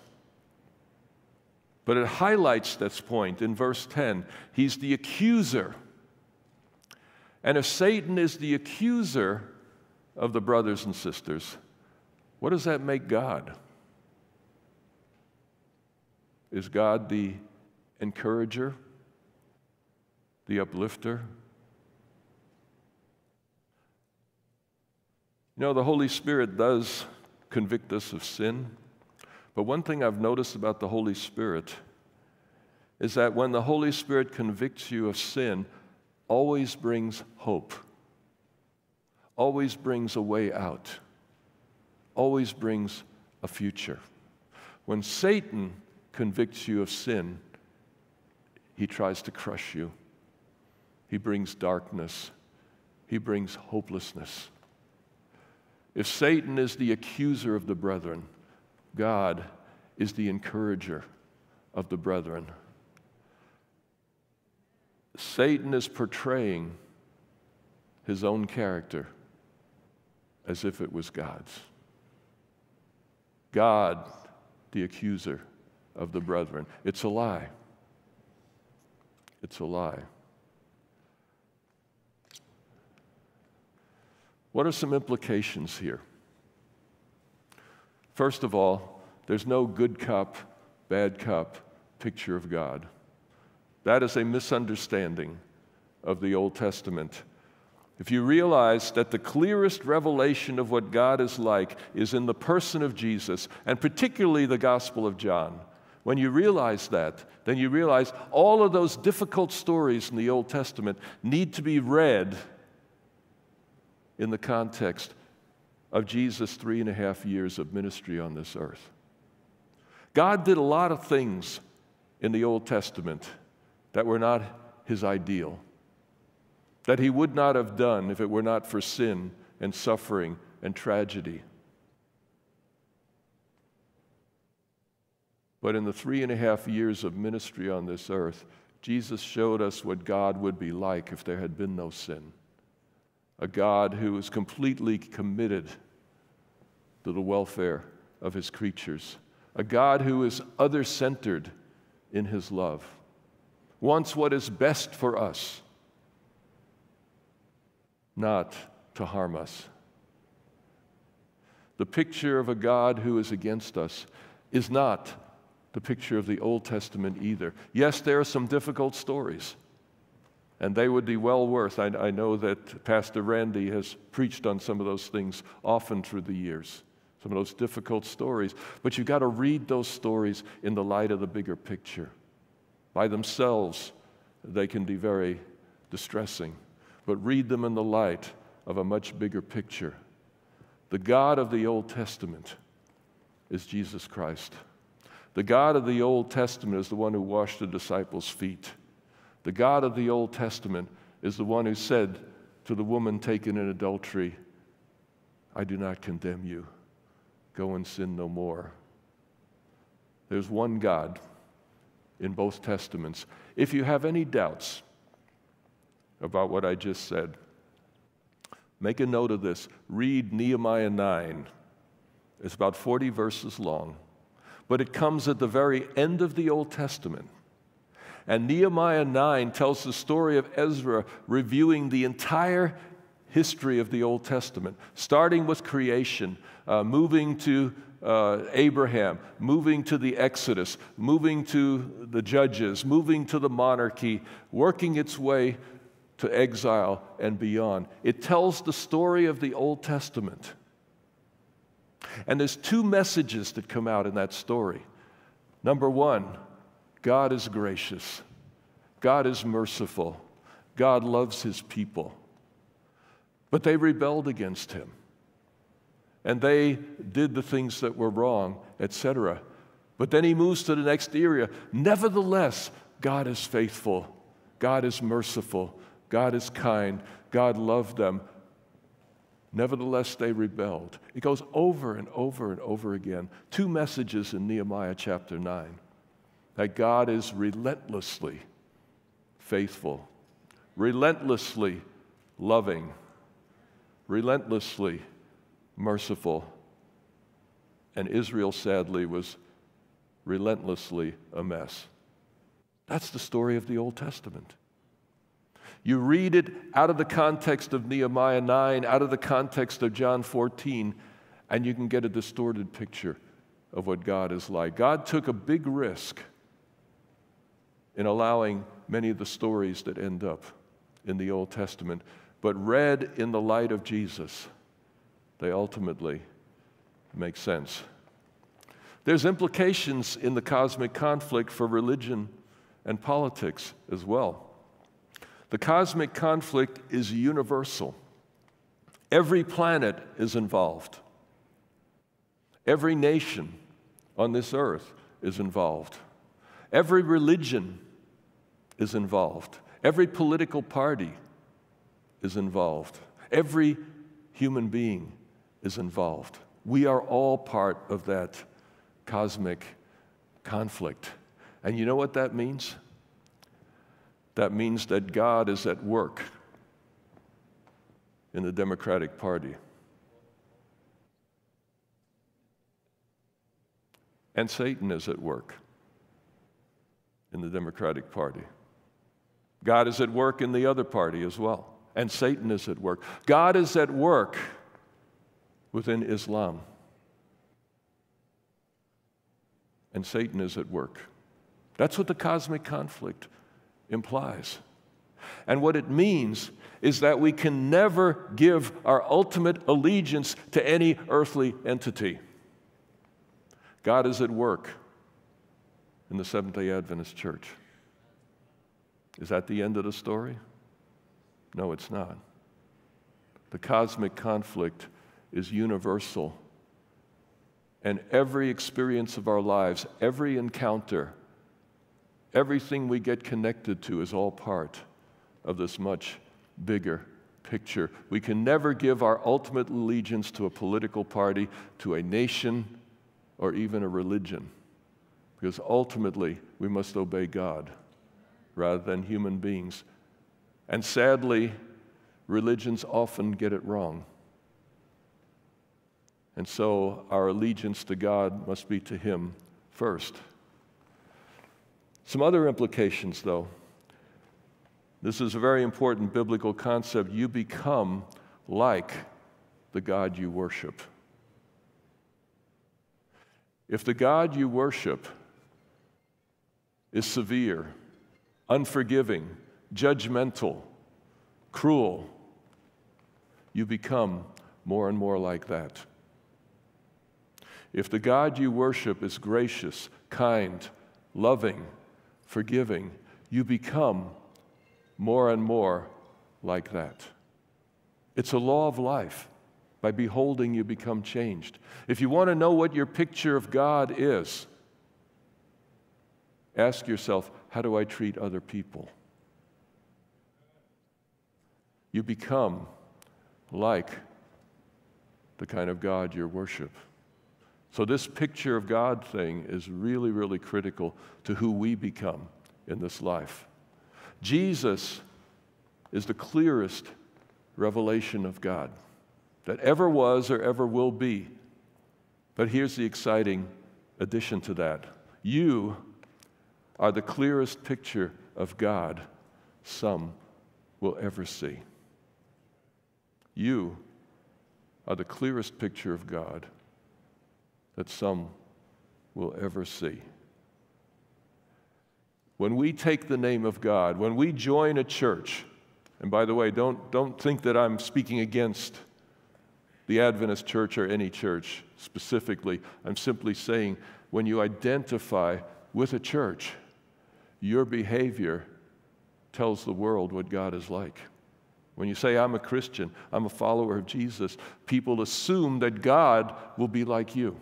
But it highlights this point in verse 10. He's the accuser. And if Satan is the accuser of the brothers and sisters, what does that make God? Is God the encourager, the uplifter? You know, the Holy Spirit does convict us of sin. But one thing I've noticed about the Holy Spirit is that when the Holy Spirit convicts you of sin, always brings hope, always brings a way out, always brings a future. When Satan convicts you of sin, he tries to crush you. He brings darkness. He brings hopelessness. If Satan is the accuser of the brethren, God is the encourager of the brethren. Satan is portraying his own character as if it was God's. God, the accuser of the brethren. It's a lie. It's a lie. What are some implications here? First of all, there's no good cup, bad cup picture of God. That is a misunderstanding of the Old Testament. If you realize that the clearest revelation of what God is like is in the person of Jesus, and particularly the Gospel of John, when you realize that, then you realize all of those difficult stories in the Old Testament need to be read in the context of Jesus' three and a half years of ministry on this earth. God did a lot of things in the Old Testament that were not his ideal, that he would not have done if it were not for sin and suffering and tragedy. But in the three and a half years of ministry on this earth, Jesus showed us what God would be like if there had been no sin. A God who is completely committed to the welfare of his creatures. A God who is other centered in his love, wants what is best for us, not to harm us. The picture of a God who is against us is not the picture of the Old Testament either. Yes, there are some difficult stories, and they would be well worth. I, I, know that Pastor Randy has preached on some of those things often through the years, some of those difficult stories. But you've got to read those stories in the light of the bigger picture. By themselves, they can be very distressing, but read them in the light of a much bigger picture. The God of the Old Testament is Jesus Christ. The God of the Old Testament is the one who washed the disciples' feet. The God of the Old Testament is the one who said to the woman taken in adultery, I do not condemn you. Go and sin no more. There's one God in both Testaments. If you have any doubts about what I just said, make a note of this. Read Nehemiah 9. It's about 40 verses long but it comes at the very end of the Old Testament. And Nehemiah 9 tells the story of Ezra reviewing the entire history of the Old Testament, starting with creation, uh, moving to uh, Abraham, moving to the Exodus, moving to the judges, moving to the monarchy, working its way to exile and beyond. It tells the story of the Old Testament. And there's two messages that come out in that story. Number one, God is gracious, God is merciful, God loves his people. But they rebelled against him. And they did the things that were wrong, etc. But then he moves to the next area. Nevertheless, God is faithful, God is merciful, God is kind, God loved them. Nevertheless, they rebelled. It goes over and over and over again. Two messages in Nehemiah chapter 9 that God is relentlessly faithful, relentlessly loving, relentlessly merciful. And Israel, sadly, was relentlessly a mess. That's the story of the Old Testament. You read it out of the context of Nehemiah 9, out of the context of John 14, and you can get a distorted picture of what God is like. God took a big risk in allowing many of the stories that end up in the Old Testament, but read in the light of Jesus, they ultimately make sense. There's implications in the cosmic conflict for religion and politics as well. The cosmic conflict is universal. Every planet is involved. Every nation on this earth is involved. Every religion is involved. Every political party is involved. Every human being is involved. We are all part of that cosmic conflict. And you know what that means? That means that God is at work in the Democratic Party. And Satan is at work in the Democratic Party. God is at work in the other party as well. And Satan is at work. God is at work within Islam. And Satan is at work. That's what the cosmic conflict implies. And what it means is that we can never give our ultimate allegiance to any earthly entity. God is at work in the Seventh day Adventist Church. Is that the end of the story? No, it's not. The cosmic conflict is universal. And every experience of our lives, every encounter, Everything we get connected to is all part of this much bigger picture. We can never give our ultimate allegiance to a political party, to a nation, or even a religion, because ultimately we must obey God rather than human beings. And sadly, religions often get it wrong. And so our allegiance to God must be to Him first. Some other implications, though. This is a very important biblical concept. You become like the God you worship. If the God you worship is severe, unforgiving, judgmental, cruel, you become more and more like that. If the God you worship is gracious, kind, loving, forgiving, you become more and more like that. It's a law of life. By beholding, you become changed. If you want to know what your picture of God is, ask yourself how do I treat other people? You become like the kind of God you worship. So, this picture of God thing is really, really critical to who we become in this life. Jesus is the clearest revelation of God that ever was or ever will be. But here's the exciting addition to that you are the clearest picture of God some will ever see. You are the clearest picture of God that some will ever see. When we take the name of God, when we join a church, and by the way, don't, don't think that I'm speaking against the Adventist church or any church specifically. I'm simply saying when you identify with a church, your behavior tells the world what God is like. When you say, I'm a Christian, I'm a follower of Jesus, people assume that God will be like you,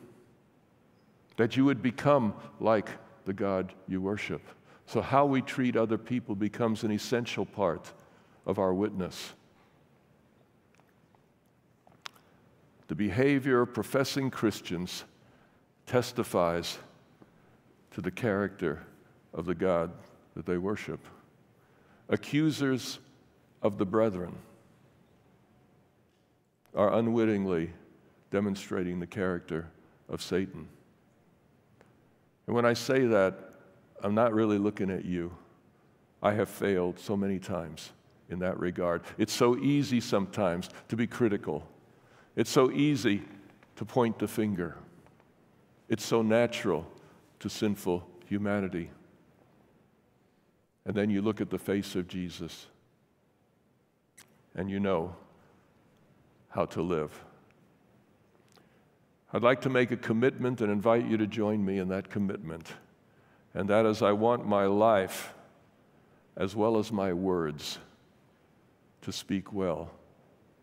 that you would become like the God you worship. So, how we treat other people becomes an essential part of our witness. The behavior of professing Christians testifies to the character of the God that they worship. Accusers of the brethren are unwittingly demonstrating the character of Satan. And when I say that, I'm not really looking at you. I have failed so many times in that regard. It's so easy sometimes to be critical. It's so easy to point the finger. It's so natural to sinful humanity. And then you look at the face of Jesus and you know how to live. I'd like to make a commitment and invite you to join me in that commitment. And that is, I want my life as well as my words to speak well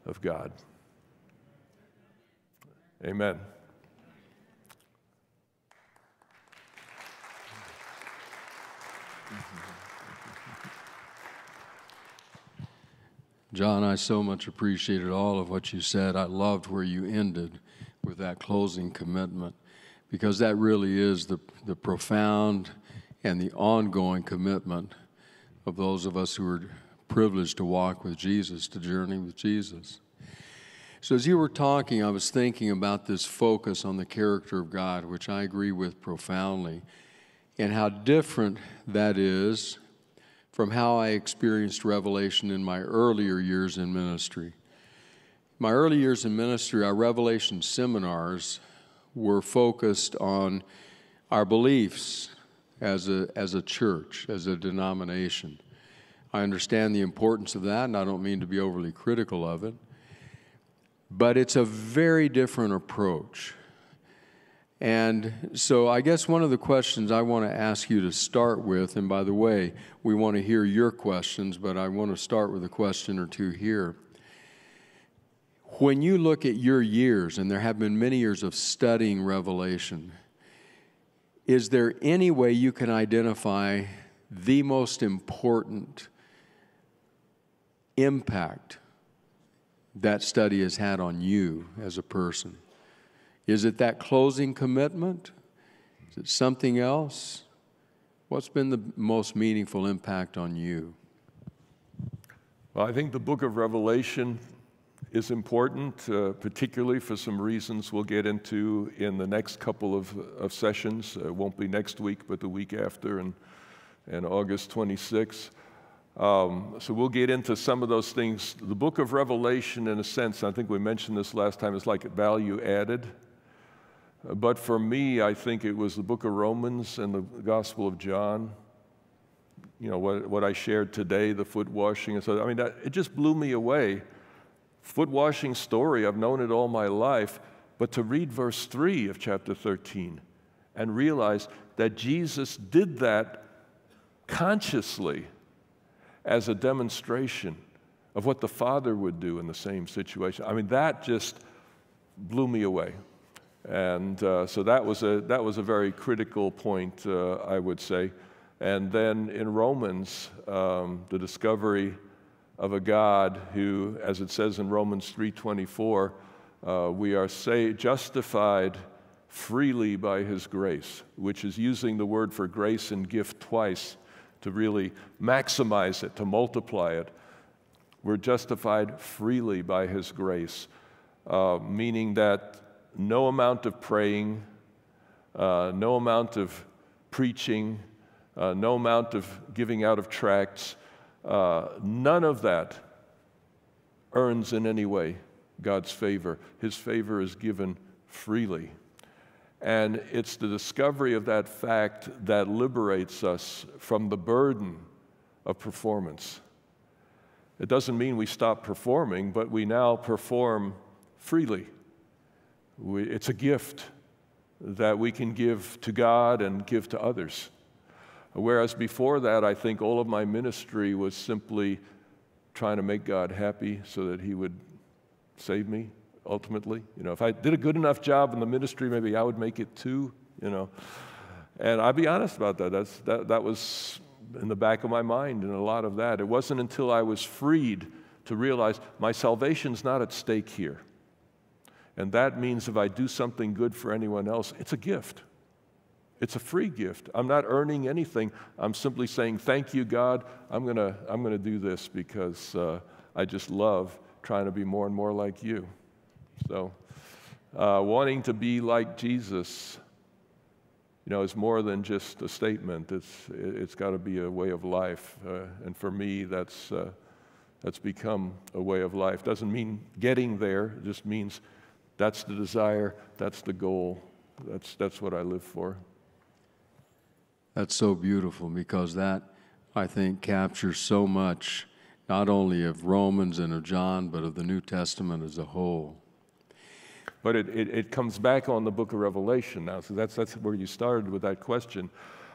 of God. Amen. Jon, I so much appreciated all of what you said. I loved where you ended with that closing commitment because that really is the, the profound and the ongoing commitment of those of us who are privileged to walk with Jesus, to journey with Jesus. So, as you were talking, I was thinking about this focus on the character of God, which I agree with profoundly, and how different that is from how I experienced revelation in my earlier years in ministry. My early years in ministry, our revelation seminars were focused on our beliefs as a, as a church, as a denomination. I understand the importance of that, and I don't mean to be overly critical of it. But it's a very different approach and so I guess one of the questions I want to ask you to start with, and by the way, we want to hear your questions, but I want to start with a question or two here. When you look at your years, and there have been many years of studying Revelation, is there any way you can identify the most important impact that study has had on you as a person? Is it that closing commitment? Is it something else? What's been the most meaningful impact on you? Well, I think the book of Revelation is important, uh, particularly for some reasons we'll get into in the next couple of, of sessions. Uh, it won't be next week, but the week after, and, and August 26th. Um, so we'll get into some of those things. The book of Revelation, in a sense, I think we mentioned this last time, is like value added. But for me, I think it was the book of Romans and the Gospel of John. You know, what, what I shared today, the foot washing. And so, I mean, that, it just blew me away. Foot washing story, I've known it all my life. But to read verse 3 of chapter 13 and realize that Jesus did that consciously as a demonstration of what the Father would do in the same situation. I mean, that just blew me away. And uh, so that was, a, that was a very critical point, uh, I would say. And then in Romans, um, the discovery of a God who, as it says in Romans 3:24, uh, we are say, justified freely by His grace, which is using the word for grace and gift twice to really maximize it, to multiply it. We're justified freely by His grace, uh, meaning that no amount of praying, uh, no amount of preaching, uh, no amount of giving out of tracts, uh, none of that earns in any way God's favor. His favor is given freely. And it's the discovery of that fact that liberates us from the burden of performance. It doesn't mean we stop performing, but we now perform freely. We, it's a gift that we can give to God and give to others. Whereas before that, I think all of my ministry was simply trying to make God happy so that He would save me ultimately. You know, if I did a good enough job in the ministry, maybe I would make it too, you know. And I'll be honest about that. That's, that, that was in the back of my mind and a lot of that. It wasn't until I was freed to realize my salvation's not at stake here. And that means if I do something good for anyone else, it's a gift. It's a free gift. I'm not earning anything. I'm simply saying, Thank you, God. I'm going to I'm to do this because uh, I just love trying to be more and more like you. So, uh, wanting to be like Jesus, you know, is more than just a statement. It's, it's got to be a way of life. Uh, and for me, that's, uh, that's become a way of life. Doesn't mean getting there, it just means that's the desire, that's the goal, that's, that's what I live for. That's so beautiful because that, I think, captures so much, not only of Romans and of John, but of the New Testament as a whole. But it, it, it comes back on the book of Revelation now. So that's, that's where you started with that question.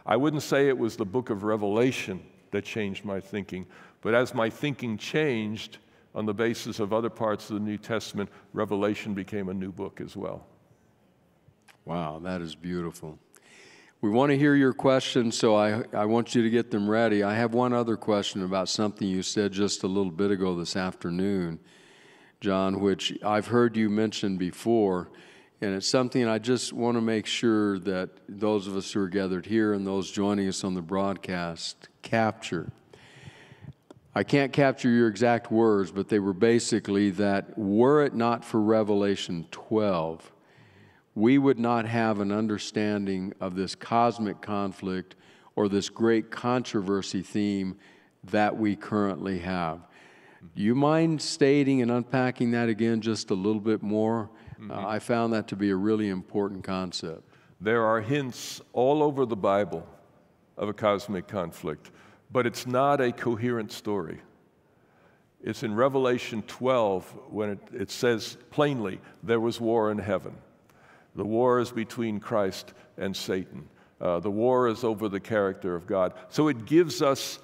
I wouldn't say it was the book of Revelation that changed my thinking, but as my thinking changed on the basis of other parts of the New Testament, Revelation became a new book as well. Wow, that is beautiful. We want to hear your questions, so I, I want you to get them ready. I have one other question about something you said just a little bit ago this afternoon, Jon, which I've heard you mention before, and it's something I just want to make sure that those of us who are gathered here and those joining us on the broadcast capture. I can't capture your exact words, but they were basically that were it not for Revelation 12, we would not have an understanding of this cosmic conflict or this great controversy theme that we currently have. Do you mind stating and unpacking that again just a little bit more? Mm-hmm. Uh, I found that to be a really important concept. There are hints all over the Bible of a cosmic conflict, but it's not a coherent story. It's in Revelation 12 when it, it says plainly, there was war in heaven. The war is between Christ and Satan. Uh, the war is over the character of God. So it gives us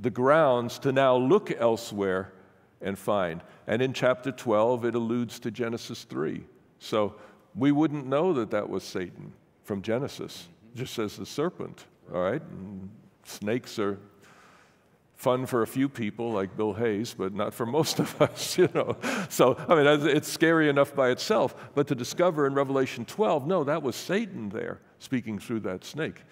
the grounds to now look elsewhere and find. And in chapter 12, it alludes to Genesis 3. So we wouldn't know that that was Satan from Genesis. Just says the serpent, all right? And snakes are fun for a few people like Bill Hayes, but not for most of us, you know. So, I mean, it's scary enough by itself, but to discover in Revelation 12, no, that was Satan there speaking through that snake.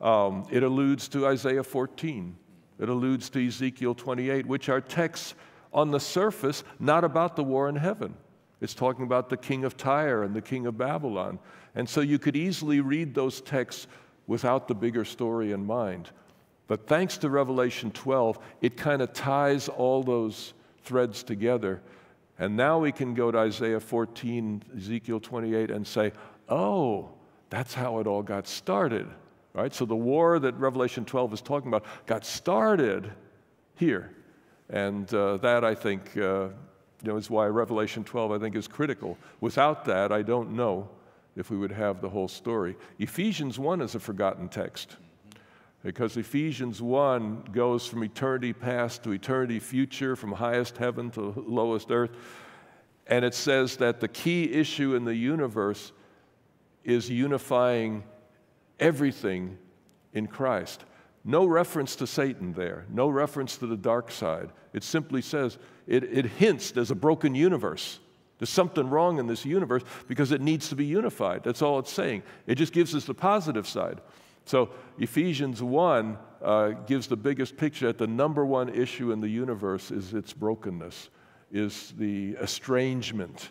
Um, it alludes to Isaiah 14. It alludes to Ezekiel 28, which are texts on the surface not about the war in heaven. It's talking about the king of Tyre and the king of Babylon. And so you could easily read those texts without the bigger story in mind. But thanks to Revelation 12, it kind of ties all those threads together. And now we can go to Isaiah 14, Ezekiel 28, and say, oh, that's how it all got started. Right? So the war that Revelation 12 is talking about got started here. And uh, that, I think, uh, you know, is why Revelation 12, I think, is critical. Without that, I don't know if we would have the whole story. Ephesians 1 is a forgotten text because Ephesians 1 goes from eternity past to eternity future, from highest heaven to lowest earth. And it says that the key issue in the universe is unifying everything in Christ. No reference to Satan there, no reference to the dark side. It simply says, it, it hints there's a broken universe. There's something wrong in this universe because it needs to be unified. That's all it's saying. It just gives us the positive side. So Ephesians 1 uh, gives the biggest picture that the number one issue in the universe is its brokenness, is the estrangement,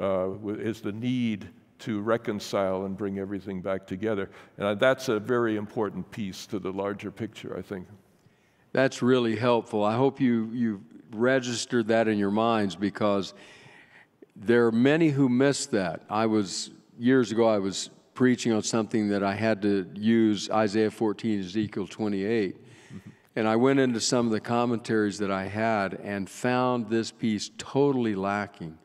uh, is the need to reconcile and bring everything back together. And that's a very important piece to the larger picture, I think. That's really helpful. I hope you, you registered that in your minds because there are many who miss that. I was, years ago, I was preaching on something that I had to use Isaiah 14, Ezekiel 28. Mm-hmm. And I went into some of the commentaries that I had and found this piece totally lacking.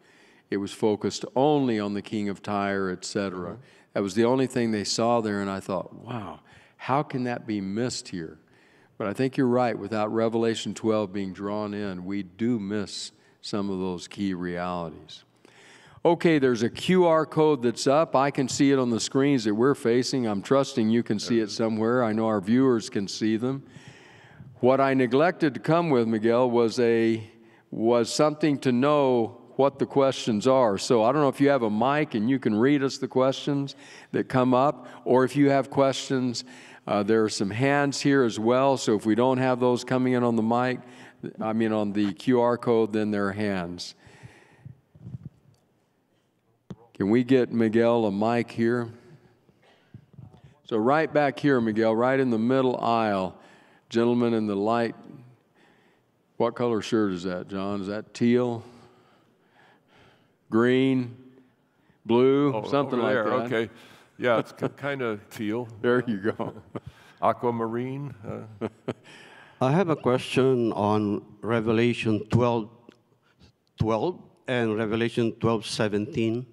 It was focused only on the king of Tyre, etc. Mm-hmm. That was the only thing they saw there, and I thought, wow, How can that be missed here? But I think you're right. Without Revelation 12 being drawn in, we do miss some of those key realities. Okay, there's a QR code that's up. I can see it on the screens that we're facing. I'm trusting you can see it somewhere. I know our viewers can see them. What I neglected to come with, Miguel, was a was something to know what the questions are. So I don't know if you have a mic and you can read us the questions that come up, or if you have questions. Uh, there are some hands here as well. So if we don't have those coming in on the mic, I mean on the QR code, then there are hands. Can we get Miguel a mic here? So right back here, Miguel, right in the middle aisle, gentleman in the light. What color shirt is that, Jon? Is that teal? green, blue, Oh, something over like there, that. Okay. Yeah, it's kind of teal. There you go. Aquamarine. Uh, I have a question on Revelation 12, 12 and Revelation 12, 17.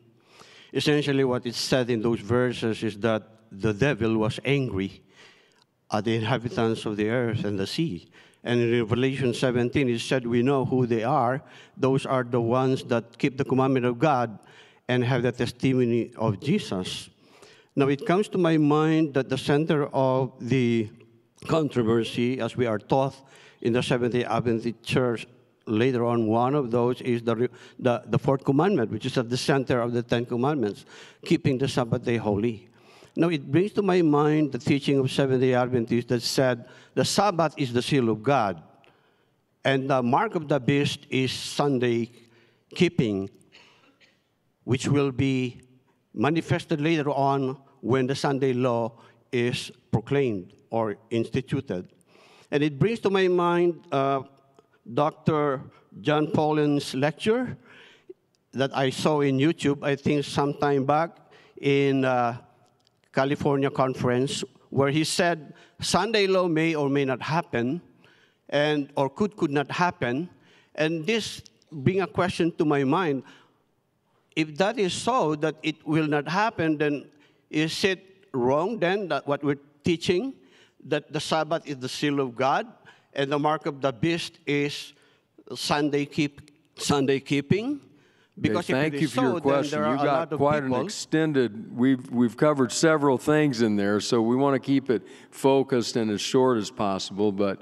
Essentially, what is said in those verses is that the devil was angry at the inhabitants of the earth and the sea. And in Revelation 17, it said, We know who they are. Those are the ones that keep the commandment of God and have the testimony of Jesus. Now, it comes to my mind that the center of the controversy, as we are taught in the Seventh day Adventist Church, later on, one of those is the, the, the fourth commandment, which is at the center of the Ten Commandments, keeping the Sabbath day holy. Now, it brings to my mind the teaching of Seventh day Adventists that said the Sabbath is the seal of God, and the mark of the beast is Sunday keeping, which will be manifested later on when the Sunday law is proclaimed or instituted. And it brings to my mind uh, Dr. Jon Paulien's lecture that I saw in YouTube, I think sometime back in uh, California conference, where he said Sunday law may or may not happen, and or could could not happen, and this bring a question to my mind. If that is so, that it will not happen, then is it wrong then that what we're teaching that the Sabbath is the seal of God and the mark of the beast is Sunday keep Sunday keeping? Okay, thank if you is for your so, then question. You got quite an extended. We've we've covered several things in there, so we want to keep it focused and as short as possible. But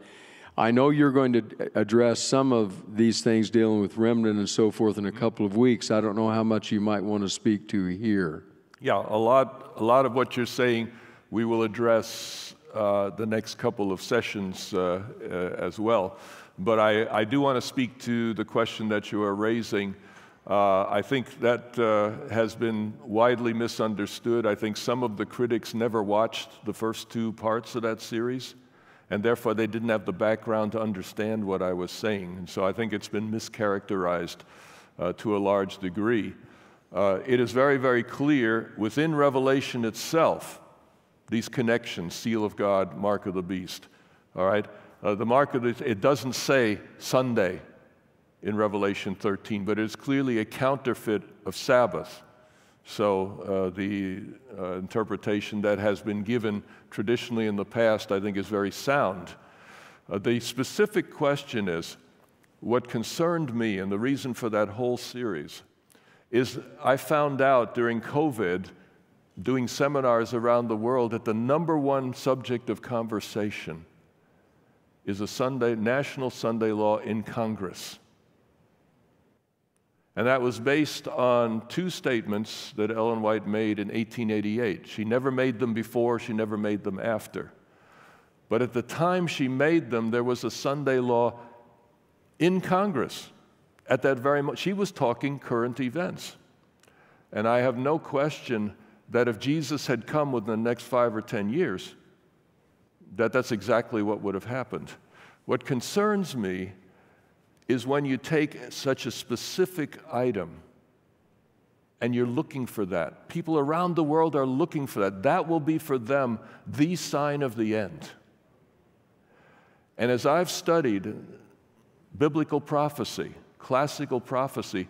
I know you're going to address some of these things dealing with remnant and so forth in a mm-hmm. couple of weeks. I don't know how much you might want to speak to here. yeah, a lot, a lot of what you're saying we will address uh, the next couple of sessions uh, uh, as well. But I, I do want to speak to the question that you are raising. Uh, I think that has been widely misunderstood. I think some of the critics never watched the first two parts of that series, and therefore they didn't have the background to understand what I was saying. And so I think it's been mischaracterized to a large degree. It is very, very clear within Revelation itself, these connections seal of God, mark of the beast. All right? Uh, the mark of the, it doesn't say Sunday in Revelation 13, but it's clearly a counterfeit of Sabbath. So uh, the uh, interpretation that has been given traditionally in the past, I think, is very sound. Uh, the specific question is what concerned me, and the reason for that whole series, is I found out during COVID, doing seminars around the world, that the number one subject of conversation is a Sunday, national Sunday law in Congress. And that was based on two statements that Ellen White made in 1888. She never made them before, she never made them after. But at the time she made them, there was a Sunday law in Congress at that very moment. She was talking current events. And I have no question that if Jesus had come within the next five or ten years, that that's exactly what would have happened. What concerns me is when you take such a specific item and you're looking for that. People around the world are looking for that. That will be for them the sign of the end. And as I've studied biblical prophecy, classical prophecy,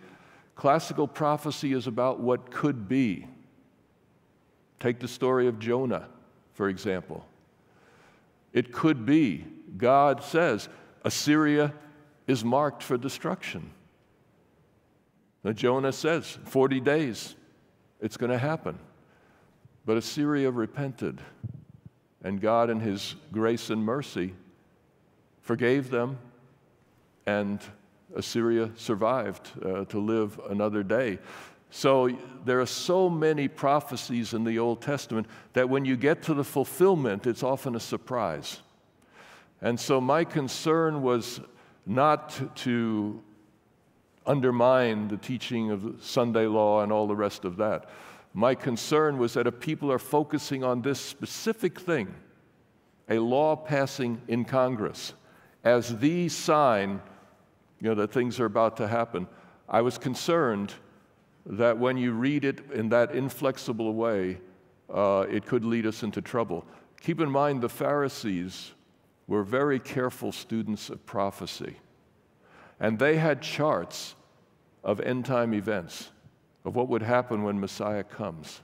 classical prophecy is about what could be. Take the story of Jonah, for example. It could be, God says, Assyria is marked for destruction. Now, Jonah says, 40 days, it's going to happen. But Assyria repented, and God, in His grace and mercy, forgave them, and Assyria survived uh, to live another day. So there are so many prophecies in the Old Testament that when you get to the fulfillment, it's often a surprise. And so my concern was not to undermine the teaching of Sunday law and all the rest of that. My concern was that if people are focusing on this specific thing, a law passing in Congress, as the sign you know, that things are about to happen, I was concerned that when you read it in that inflexible way, uh, it could lead us into trouble. Keep in mind, the Pharisees were very careful students of prophecy, and they had charts of end time events, of what would happen when Messiah comes.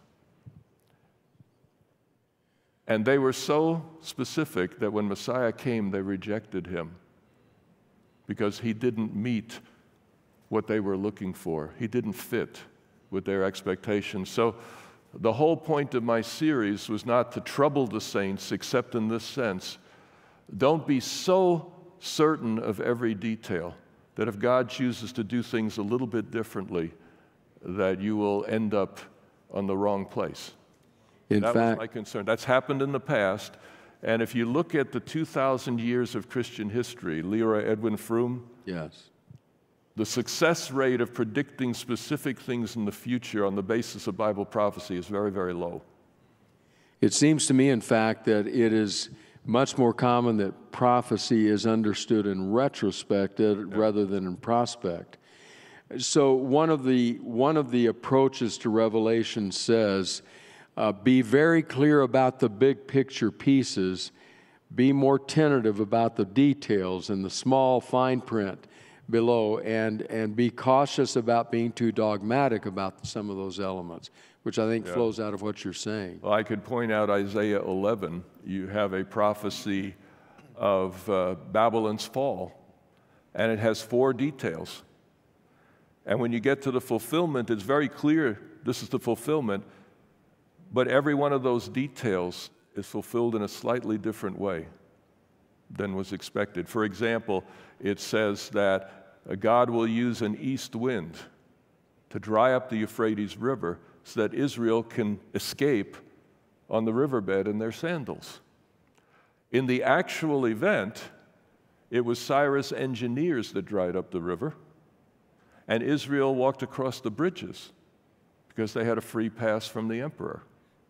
And they were so specific that when Messiah came, they rejected him because he didn't meet what they were looking for. He didn't fit with their expectations. So, the whole point of my series was not to trouble the saints, except in this sense. Don't be so certain of every detail that if God chooses to do things a little bit differently, that you will end up on the wrong place. In that fact, was my concern. That's happened in the past. And if you look at the 2,000 years of Christian history, Leroy Edwin Froom, yes. The success rate of predicting specific things in the future on the basis of Bible prophecy is very, very low. It seems to me, in fact, that it is much more common that prophecy is understood in retrospect uh, rather than in prospect. So one of the one of the approaches to Revelation says, uh, "Be very clear about the big picture pieces. Be more tentative about the details and the small fine print." Below and, and be cautious about being too dogmatic about some of those elements, which I think Yeah. flows out of what you're saying. Well, I could point out Isaiah 11. You have a prophecy of uh, Babylon's fall, and it has four details. And when you get to the fulfillment, it's very clear this is the fulfillment, but every one of those details is fulfilled in a slightly different way than was expected. For example, it says that God will use an east wind to dry up the Euphrates River so that Israel can escape on the riverbed in their sandals. In the actual event, it was Cyrus' engineers that dried up the river, and Israel walked across the bridges because they had a free pass from the emperor.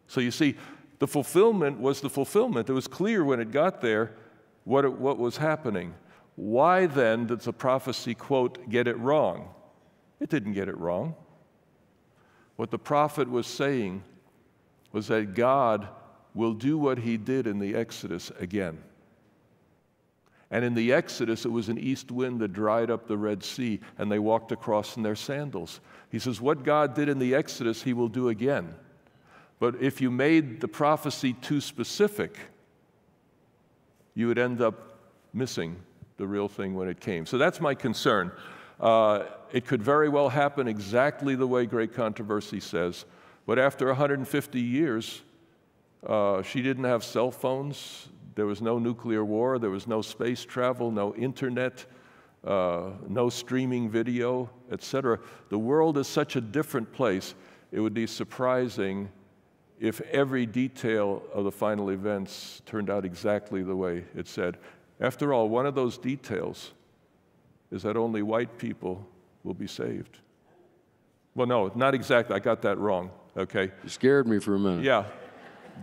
So you see, the fulfillment was the fulfillment. It was clear when it got there what, it, what was happening. Why then did the prophecy, quote, get it wrong? It didn't get it wrong. What the prophet was saying was that God will do what he did in the Exodus again. And in the Exodus, it was an east wind that dried up the Red Sea, and they walked across in their sandals. He says, What God did in the Exodus, he will do again. But if you made the prophecy too specific, you would end up missing the real thing when it came. So that's my concern. Uh, it could very well happen exactly the way Great Controversy says, but after 150 years, uh, she didn't have cell phones, there was no nuclear war, there was no space travel, no internet, uh, no streaming video, etc. The world is such a different place, it would be surprising if every detail of the final events turned out exactly the way it said. After all, one of those details is that only white people will be saved. Well, no, not exactly. I got that wrong, okay? You scared me for a minute. Yeah.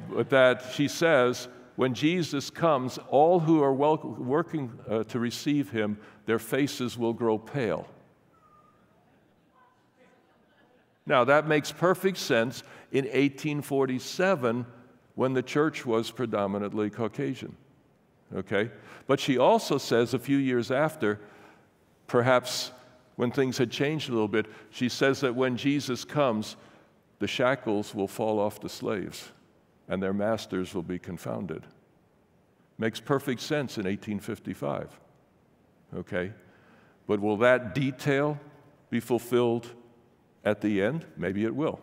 But that she says, when Jesus comes, all who are wel- working uh, to receive him, their faces will grow pale. Now, that makes perfect sense in 1847 when the church was predominantly Caucasian. Okay? But she also says a few years after, perhaps when things had changed a little bit, she says that when Jesus comes, the shackles will fall off the slaves and their masters will be confounded. Makes perfect sense in 1855. Okay? But will that detail be fulfilled at the end? Maybe it will.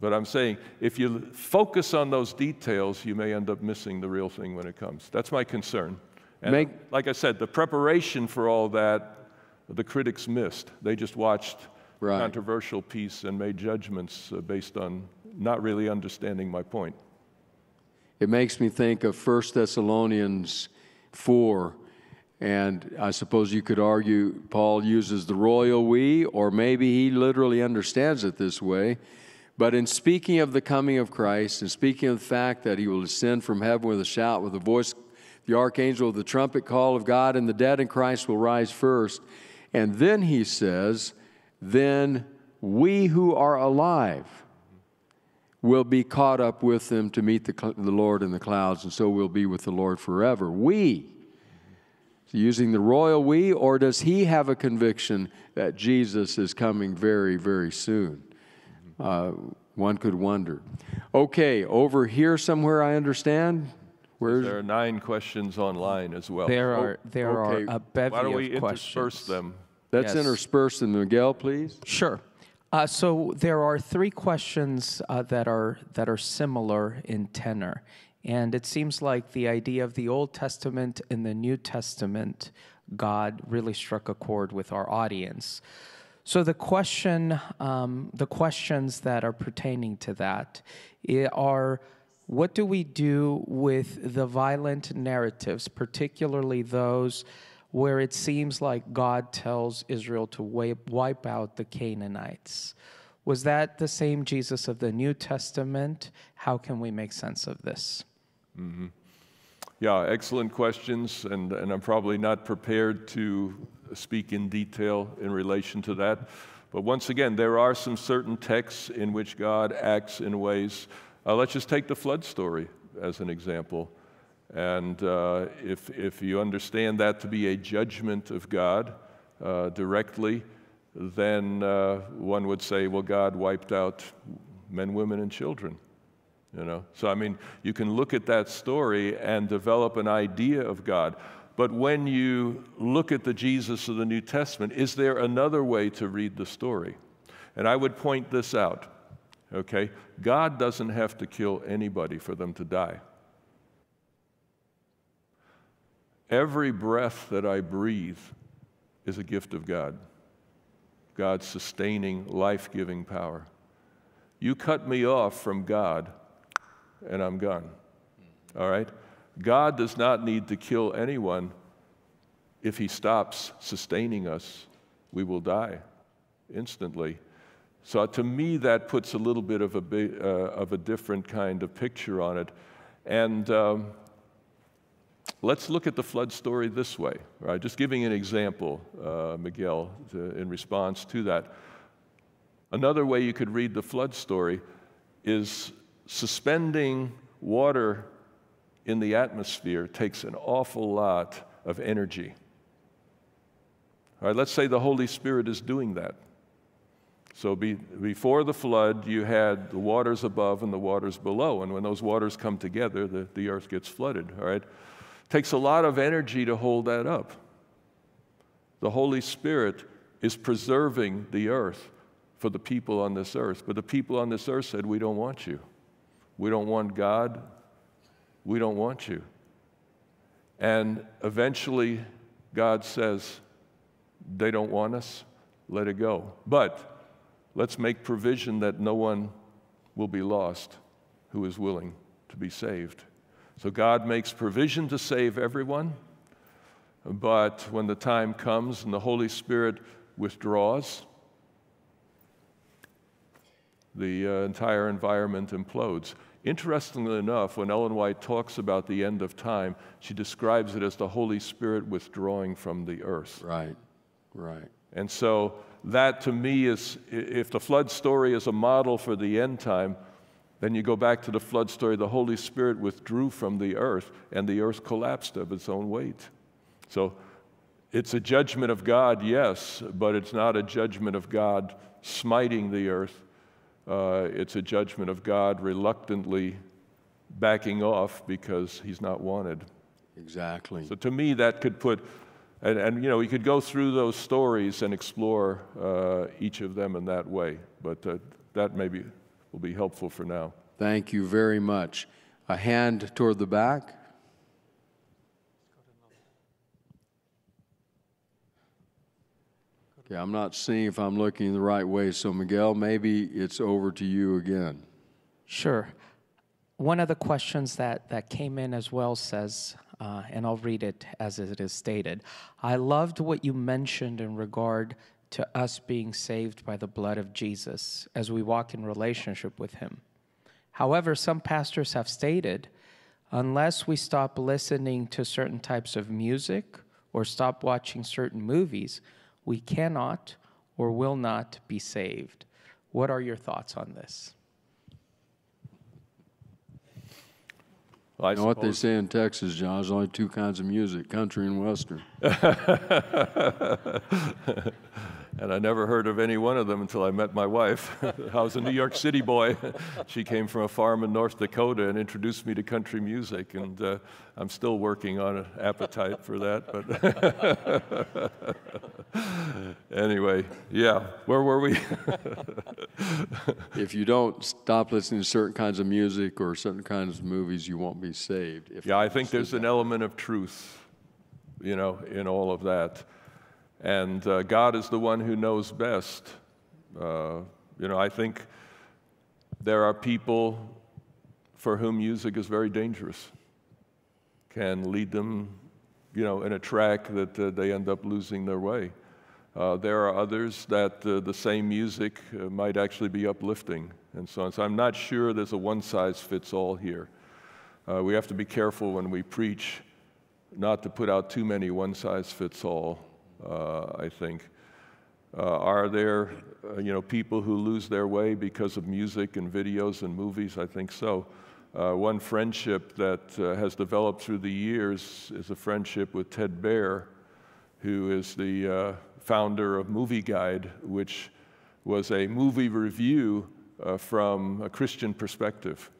But I'm saying if you focus on those details, you may end up missing the real thing when it comes. That's my concern. And Make- like I said, the preparation for all that, the critics missed. They just watched Right. controversial piece and made judgments uh, based on not really understanding my point. It makes me think of 1 Thessalonians 4, and I suppose you could argue Paul uses the royal we, or maybe he literally understands it this way. But in speaking of the coming of Christ and speaking of the fact that he will descend from heaven with a shout, with the voice, the archangel, of the trumpet call of God, and the dead in Christ will rise first. And then he says, Then we who are alive, will be caught up with them to meet the, the Lord in the clouds, and so we'll be with the Lord forever. We, using the royal we, or does he have a conviction that Jesus is coming very, very soon? Uh, one could wonder. Okay, over here somewhere, I understand. Where's There are nine questions online as well. There are there okay. are a bevy Why don't we of intersperse them? let's yes. intersperse them. Miguel, please. Sure. Uh, so there are three questions uh, that are that are similar in tenor, and it seems like the idea of the Old Testament and the New Testament, God really struck a chord with our audience. So the question, um, the questions that are pertaining to that are. What do we do with the violent narratives, particularly those where it seems like God tells Israel to wipe, out the Canaanites? Was that the same Jesus of the New Testament? How can we make sense of this? Yeah, excellent questions, and, and I'm probably not prepared to speak in detail in relation to that. But once again, there are some certain texts in which God acts in ways. Uh, let's just take the flood story as an example. And uh, if, if you understand that to be a judgment of God uh, directly, then uh, one would say, well, God wiped out men, women, and children. You know, so I mean, you can look at that story and develop an idea of God. But when you look at the Jesus of the New Testament, is there another way to read the story? And I would point this out. Okay, God doesn't have to kill anybody for them to die. Every breath that I breathe is a gift of God. God's sustaining, life giving power. You cut me off from God, and I'm gone. All right? God does not need to kill anyone. If He stops sustaining us, we will die instantly. So to me, that puts a little bit of a, uh, of a different kind of picture on it. And um, let's look at the flood story this way, right? Just giving an example, uh, Miguel, to, in response to that. Another way you could read the flood story is suspending water in the atmosphere takes an awful lot of energy. All right, let's say the Holy Spirit is doing that. So be, before the flood, you had the waters above and the waters below. And when those waters come together, the, the earth gets flooded. All right? takes a lot of energy to hold that up. The Holy Spirit is preserving the earth for the people on this earth. But the people on this earth said, We don't want you. We don't want God. We don't want you. And eventually, God says, They don't want us. Let it go. But let's make provision that no one will be lost who is willing to be saved. So God makes provision to save everyone, but when the time comes and the Holy Spirit withdraws, the uh, entire environment implodes. Interestingly enough, when Ellen White talks about the end of time, she describes it as the Holy Spirit withdrawing from the earth. Right, right. And so, that to me is if the flood story is a model for the end time, then you go back to the flood story, the Holy Spirit withdrew from the earth, and the earth collapsed of its own weight. So, it's a judgment of God, yes, but it's not a judgment of God smiting the earth. Uh, it's a judgment of God reluctantly backing off because he's not wanted. Exactly. So to me, that could put, and, and you know, we could go through those stories and explore uh, each of them in that way. But uh, that maybe will be helpful for now. Thank you very much. A hand toward the back. Okay, I'm not seeing if I'm looking the right way, so Miguel, maybe it's over to you again. Sure. One of the questions that, that came in as well says, uh, and I'll read it as it is stated I loved what you mentioned in regard to us being saved by the blood of Jesus as we walk in relationship with Him. However, some pastors have stated unless we stop listening to certain types of music or stop watching certain movies, we cannot or will not be saved. What are your thoughts on this? I You know what they say in Texas, Jon? There's only two kinds of music country and western. And I never heard of any one of them until I met my wife. I was a New York City boy. she came from a farm in North Dakota and introduced me to country music. And uh, I'm still working on an appetite for that. But anyway, yeah, where were we? If you don't stop listening to certain kinds of music or certain kinds of movies, you won't be saved. If yeah, I think there's an element of truth, you know, in all of that. And uh, God is the one who knows best. Uh, you know, I think there are people for whom music is very dangerous, can lead them, you know, in a track that uh, they end up losing their way. Uh, there are others that uh, the same music uh, might actually be uplifting and so on. So I'm not sure there's a one size fits all here. We have to be careful when we preach not to put out too many one size fits all, I think. Uh, are there, uh, you know, people who lose their way because of music and videos and movies? I think so. Uh, one friendship that uh, has developed through the years is a friendship with Ted Baehr, who is the uh, founder of Movieguide, which was a movie review uh, from a Christian perspective.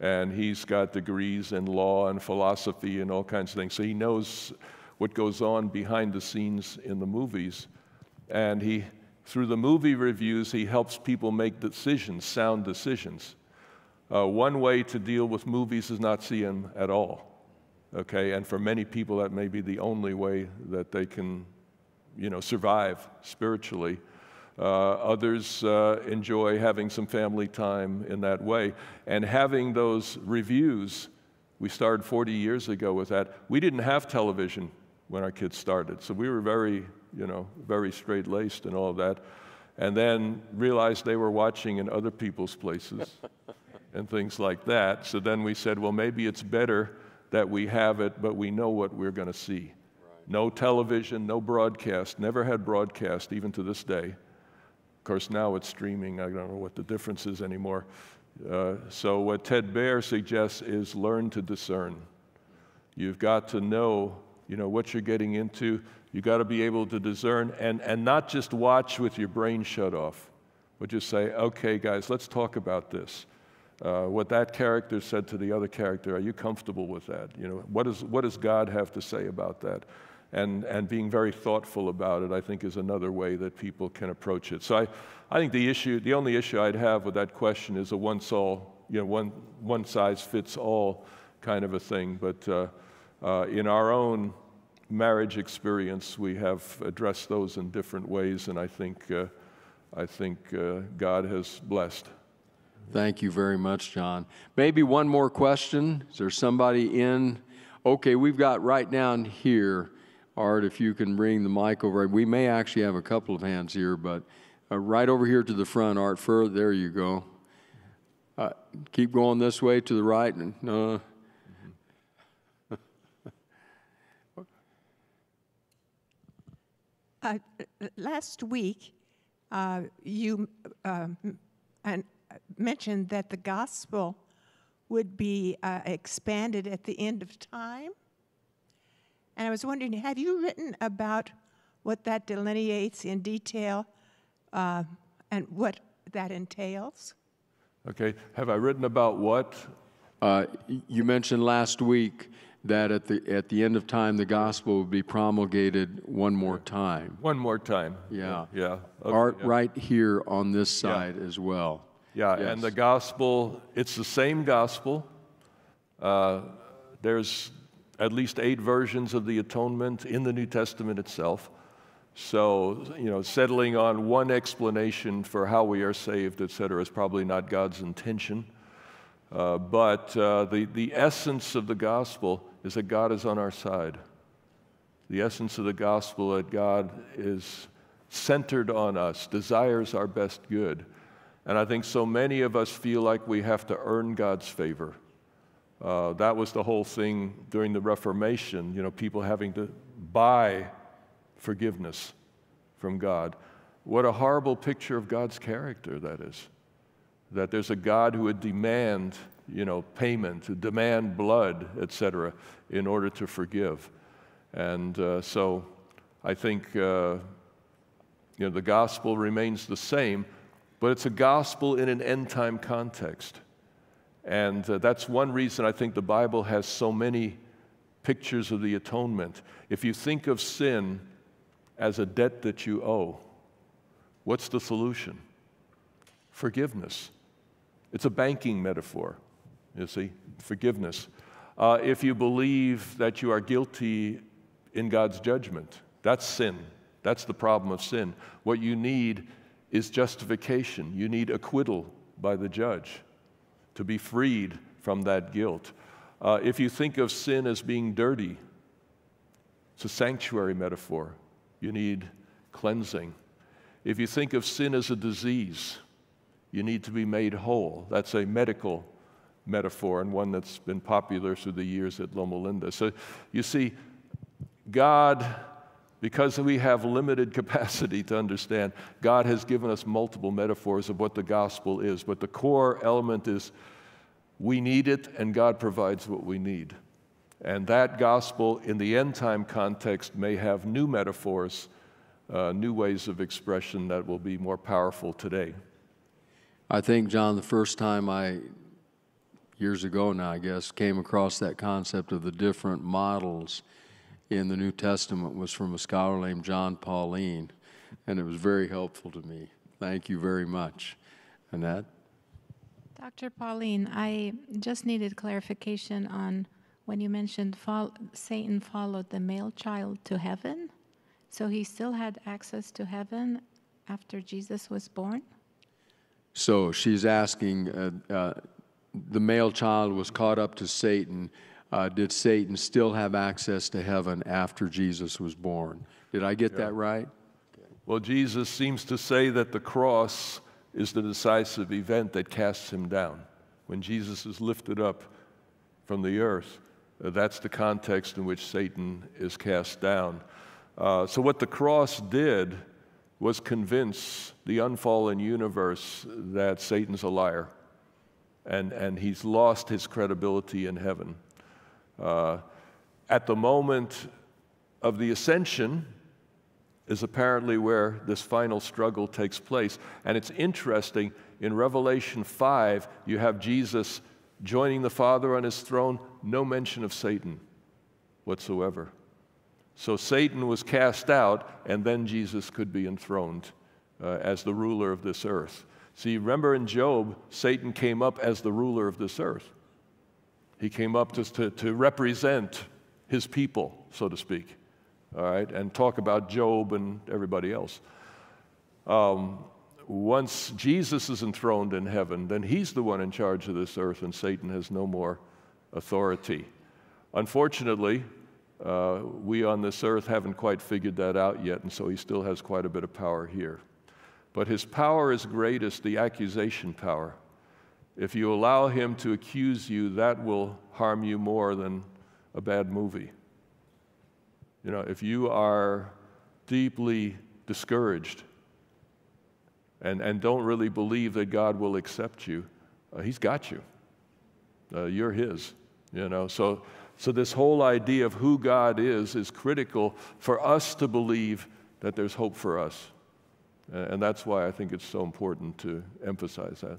And he's got degrees in law and philosophy and all kinds of things. So he knows what goes on behind the scenes in the movies. And he, through the movie reviews, he helps people make decisions, sound decisions. Uh, one way to deal with movies is not see them at all. Okay, and for many people, that may be the only way that they can, you know, survive spiritually. Uh, others uh, enjoy having some family time in that way. And having those reviews, we started 40 years ago with that. We didn't have television when our kids started, so we were very, you know, very straight laced and all of that. And then realized they were watching in other people's places and things like that. So then we said, well, maybe it's better that we have it, but we know what we're going to see. No television, no broadcast, never had broadcast, even to this day. Of course, now it's streaming. I don't know what the difference is anymore. Uh, so, what Ted Baehr suggests is learn to discern. You've got to know, you know, what you're getting into. You've got to be able to discern and, and not just watch with your brain shut off, but just say, okay, guys, let's talk about this. Uh, what that character said to the other character, are you comfortable with that? You know, what, is, what does God have to say about that? And, and being very thoughtful about it, I think, is another way that people can approach it. So I, I think the issue, the only issue I'd have with that question is a one, all, you know, one, one size fits all kind of a thing. But uh, uh, in our own marriage experience, we have addressed those in different ways, and I think, uh, I think uh, God has blessed. Thank you very much, Jon. Maybe one more question. Is there somebody in? Okay, we've got right down here. Art, if you can bring the mic over. We may actually have a couple of hands here, but uh, right over here to the front, Art. Further, there you go. Uh, keep going this way to the right. and- Uh, last week, uh, you um, and uh, mentioned that the gospel would be uh, expanded at the end of time. And I was wondering, have you written about what that delineates in detail uh, and what that entails? Okay, have I written about what? Uh, You mentioned last week that at the, at the end of time, the gospel would be promulgated one more time. One more time. Yeah. Yeah. Okay, Art yeah. right here on this side as well. Yeah, Yes. and the gospel, it's the same gospel. Uh, there's at least eight versions of the atonement in the New Testament itself. So, you know, settling on one explanation for how we are saved, et cetera, is probably not God's intention. Uh, but uh, the, the essence of the gospel is that God is on our side. The essence of the gospel that God is centered on us, desires our best good. And I think so many of us feel like we have to earn God's favor. Uh, that was the whole thing during the Reformation, you know, people having to buy forgiveness from God. What a horrible picture of God's character that is. That there's a God who would demand, you know, payment, demand blood, etc., in order to forgive. And uh, so I think, uh, you know, the gospel remains the same, but it's a gospel in an end time context. And uh, that's one reason I think the Bible has so many pictures of the atonement. If you think of sin as a debt that you owe, what's the solution? Forgiveness. It's a banking metaphor, you see, forgiveness. Uh, if you believe that you are guilty in God's judgment, that's sin. That's the problem of sin. What you need is justification. You need acquittal by the judge to be freed from that guilt. Uh, if you think of sin as being dirty, it's a sanctuary metaphor. You need cleansing. If you think of sin as a disease, you need to be made whole. That's a medical metaphor and one that's been popular through the years at Loma Linda. So you see, God, because we have limited capacity to understand, God has given us multiple metaphors of what the gospel is. But the core element is we need it, and God provides what we need. And that gospel, in the end time context, may have new metaphors, uh, new ways of expression that will be more powerful today. I think, Jon, the first time I, years ago now, I guess, came across that concept of the different models in the New Testament was from a scholar named Jon Paulien, and it was very helpful to me. Thank you very much. Annette? Dr. Paulien, I just needed clarification on when you mentioned fol- Satan followed the male child to heaven. So he still had access to heaven after Jesus was born? So she's asking uh, uh, the male child was caught up to Satan. Uh, did Satan still have access to heaven after Jesus was born? Did I get that right? Well, Jesus seems to say that the cross is the decisive event that casts him down. When Jesus is lifted up from the earth, uh, that's the context in which Satan is cast down. Uh, so, what the cross did was convince the unfallen universe that Satan's a liar and, and he's lost his credibility in heaven. Uh, at the moment of the ascension, is apparently where this final struggle takes place. And it's interesting, in Revelation 5, you have Jesus joining the Father on his throne, no mention of Satan whatsoever. So Satan was cast out, and then Jesus could be enthroned uh, as the ruler of this earth. See, remember in Job, Satan came up as the ruler of this earth. He came up just to, to represent his people, so to speak all right, and talk about Job and everybody else. Um, once Jesus is enthroned in heaven, then he's the one in charge of this earth, and Satan has no more authority. Unfortunately, uh, we on this earth haven't quite figured that out yet, and so he still has quite a bit of power here. But his power is greatest, the accusation power. If you allow him to accuse you, that will harm you more than a bad movie. You know, if you are deeply discouraged and, and don't really believe that God will accept you, uh, He's got you. Uh, you're His, you know. So, so, this whole idea of who God is is critical for us to believe that there's hope for us. And that's why I think it's so important to emphasize that.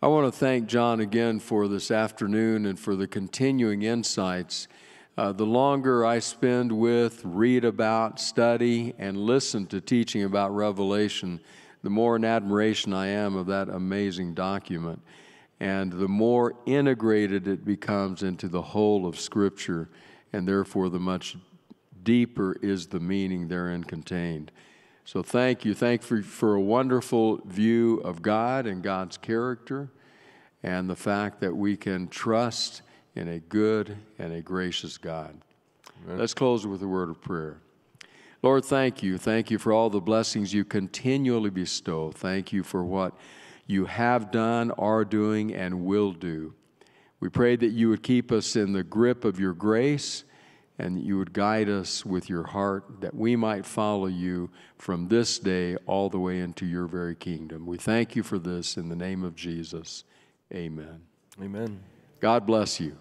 I want to thank Jon again for this afternoon and for the continuing insights. Uh, the longer I spend with, read about, study, and listen to teaching about Revelation, the more in admiration I am of that amazing document. And the more integrated it becomes into the whole of Scripture, and therefore the much deeper is the meaning therein contained. So thank you. Thank you for, for a wonderful view of God and God's character and the fact that we can trust in a good and a gracious God. Let's close with a word of prayer. Lord, thank you. Thank you for all the blessings you continually bestow. Thank you for what you have done, are doing, and will do. We pray that you would keep us in the grip of your grace and that you would guide us with your heart, that we might follow you from this day all the way into your very kingdom. We thank you for this in the name of Jesus. Amen. Amen. God bless you.